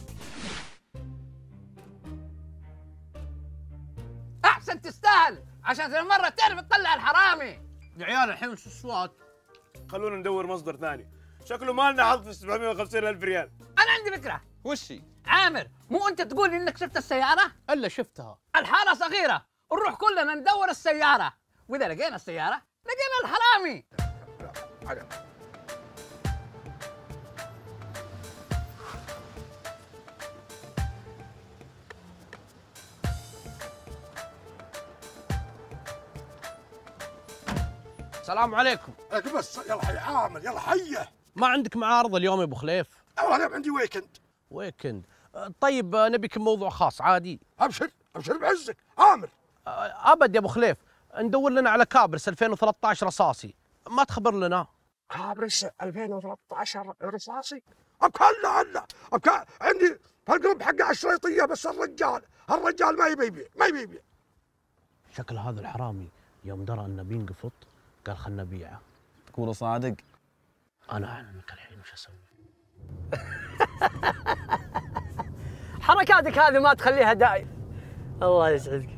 أحسن تستاهل عشان ذي المره تعرف تطلع الحرامي. يا عيال الحين وش الصوت؟ خلونا ندور مصدر ثاني. شكله ما لنا حظ في 750 ألف ريال. أنا عندي فكرة. وش عامر مو أنت تقول إنك شفت السيارة؟ ألا شفتها. الحارة صغيرة نروح كلنا ندور السيارة. وإذا لقينا السيارة لقينا الحرامي. السلام عليكم. لك بس يلا حي عامر يلا حيه ما عندك معارض اليوم يا أبو خليف؟ والله اليوم عندي weekend. weekend. أه، طيب أه، نبيك موضوع خاص عادي. أبشر أبشر بعزك. عامر أه، أبد يا أبو خليف. ندور لنا على Caprice 2013 رصاصي. ما تخبر لنا؟ Caprice 2013 رصاصي؟ أبكى هلا هلا أبكى. عندي هالقلب حق الشريطيه بس الرجال. الرجال ما يبي يبيع ما يبي يبيع. شكل هذا الحرامي يوم درى إنه بينقفط قال خلنا نبيعه. تقول صادق. أنا اعلمك الحين وش أسوي. حركاتك هذه ما تخليها داعي الله يسعدك.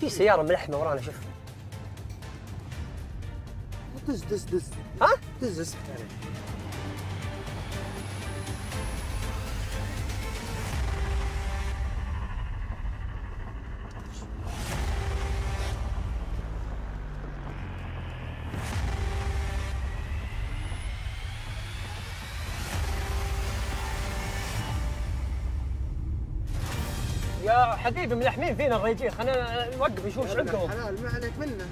في سيارة ملحمة ورانا شوف. دز دز دز. ها؟ دز دز يا حبيبي ملحمين فينا الرجال خلينا نوقف نشوف إيش عندهم حلال ما عليك منه.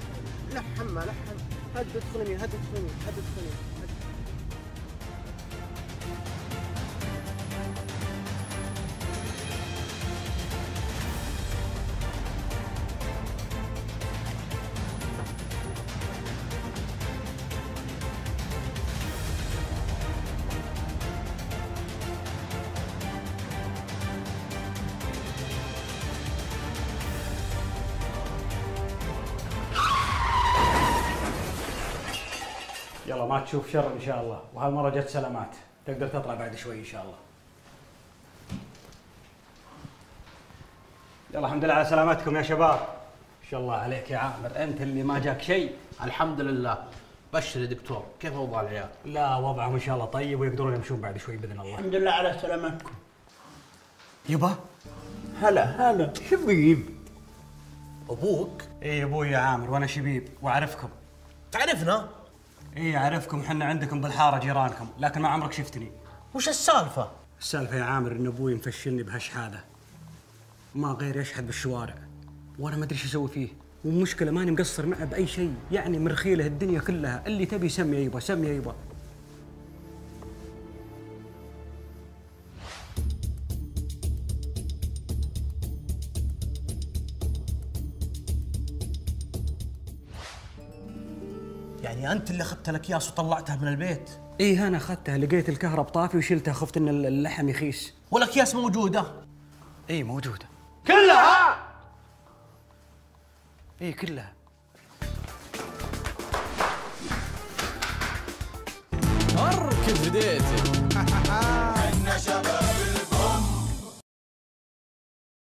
لحم ما لحم. هد ادخل يمين هد ادخل يمين تشوف شر إن شاء الله. وهالمرة جت سلامات. تقدر تطلع بعد شوي إن شاء الله. يلا الحمد لله على سلامتكم يا شباب. ما شاء الله عليك يا عامر. أنت اللي ما جاك شيء؟ الحمد لله. بشر يا دكتور. كيف اوضاع العيال؟ لا وضعهم إن شاء الله طيب ويقدرون يمشون بعد شوي بإذن الله. الحمد لله على سلامتكم. يبا؟ هلا هلا. شبيب أبوك؟ اي أبوي يا عامر وأنا شبيب. وأعرفكم. تعرفنا؟ اي أعرفكم إحنا عندكم بالحارة جيرانكم لكن ما عمرك شفتني. وش السالفة؟ السالفة يا عامر إن أبوي مفشلني بهالشهادة. ما غير يشحذ بالشوارع وأنا ما أدري إيش أسوي فيه. والمشكلة ماني مقصر معه بأي شيء يعني مرخيله الدنيا كلها. اللي تبي سمي يبا سمي يبا. يعني أنت اللي أخذت الاكياس وطلعتها من البيت. إيه أنا أخذتها لقيت الكهرب طافي وشلتها خفت إن اللحم يخيس. والاكياس موجودة؟ إيه موجودة. كلها؟ إيه كلها. أركب بديتي إحنا شباب.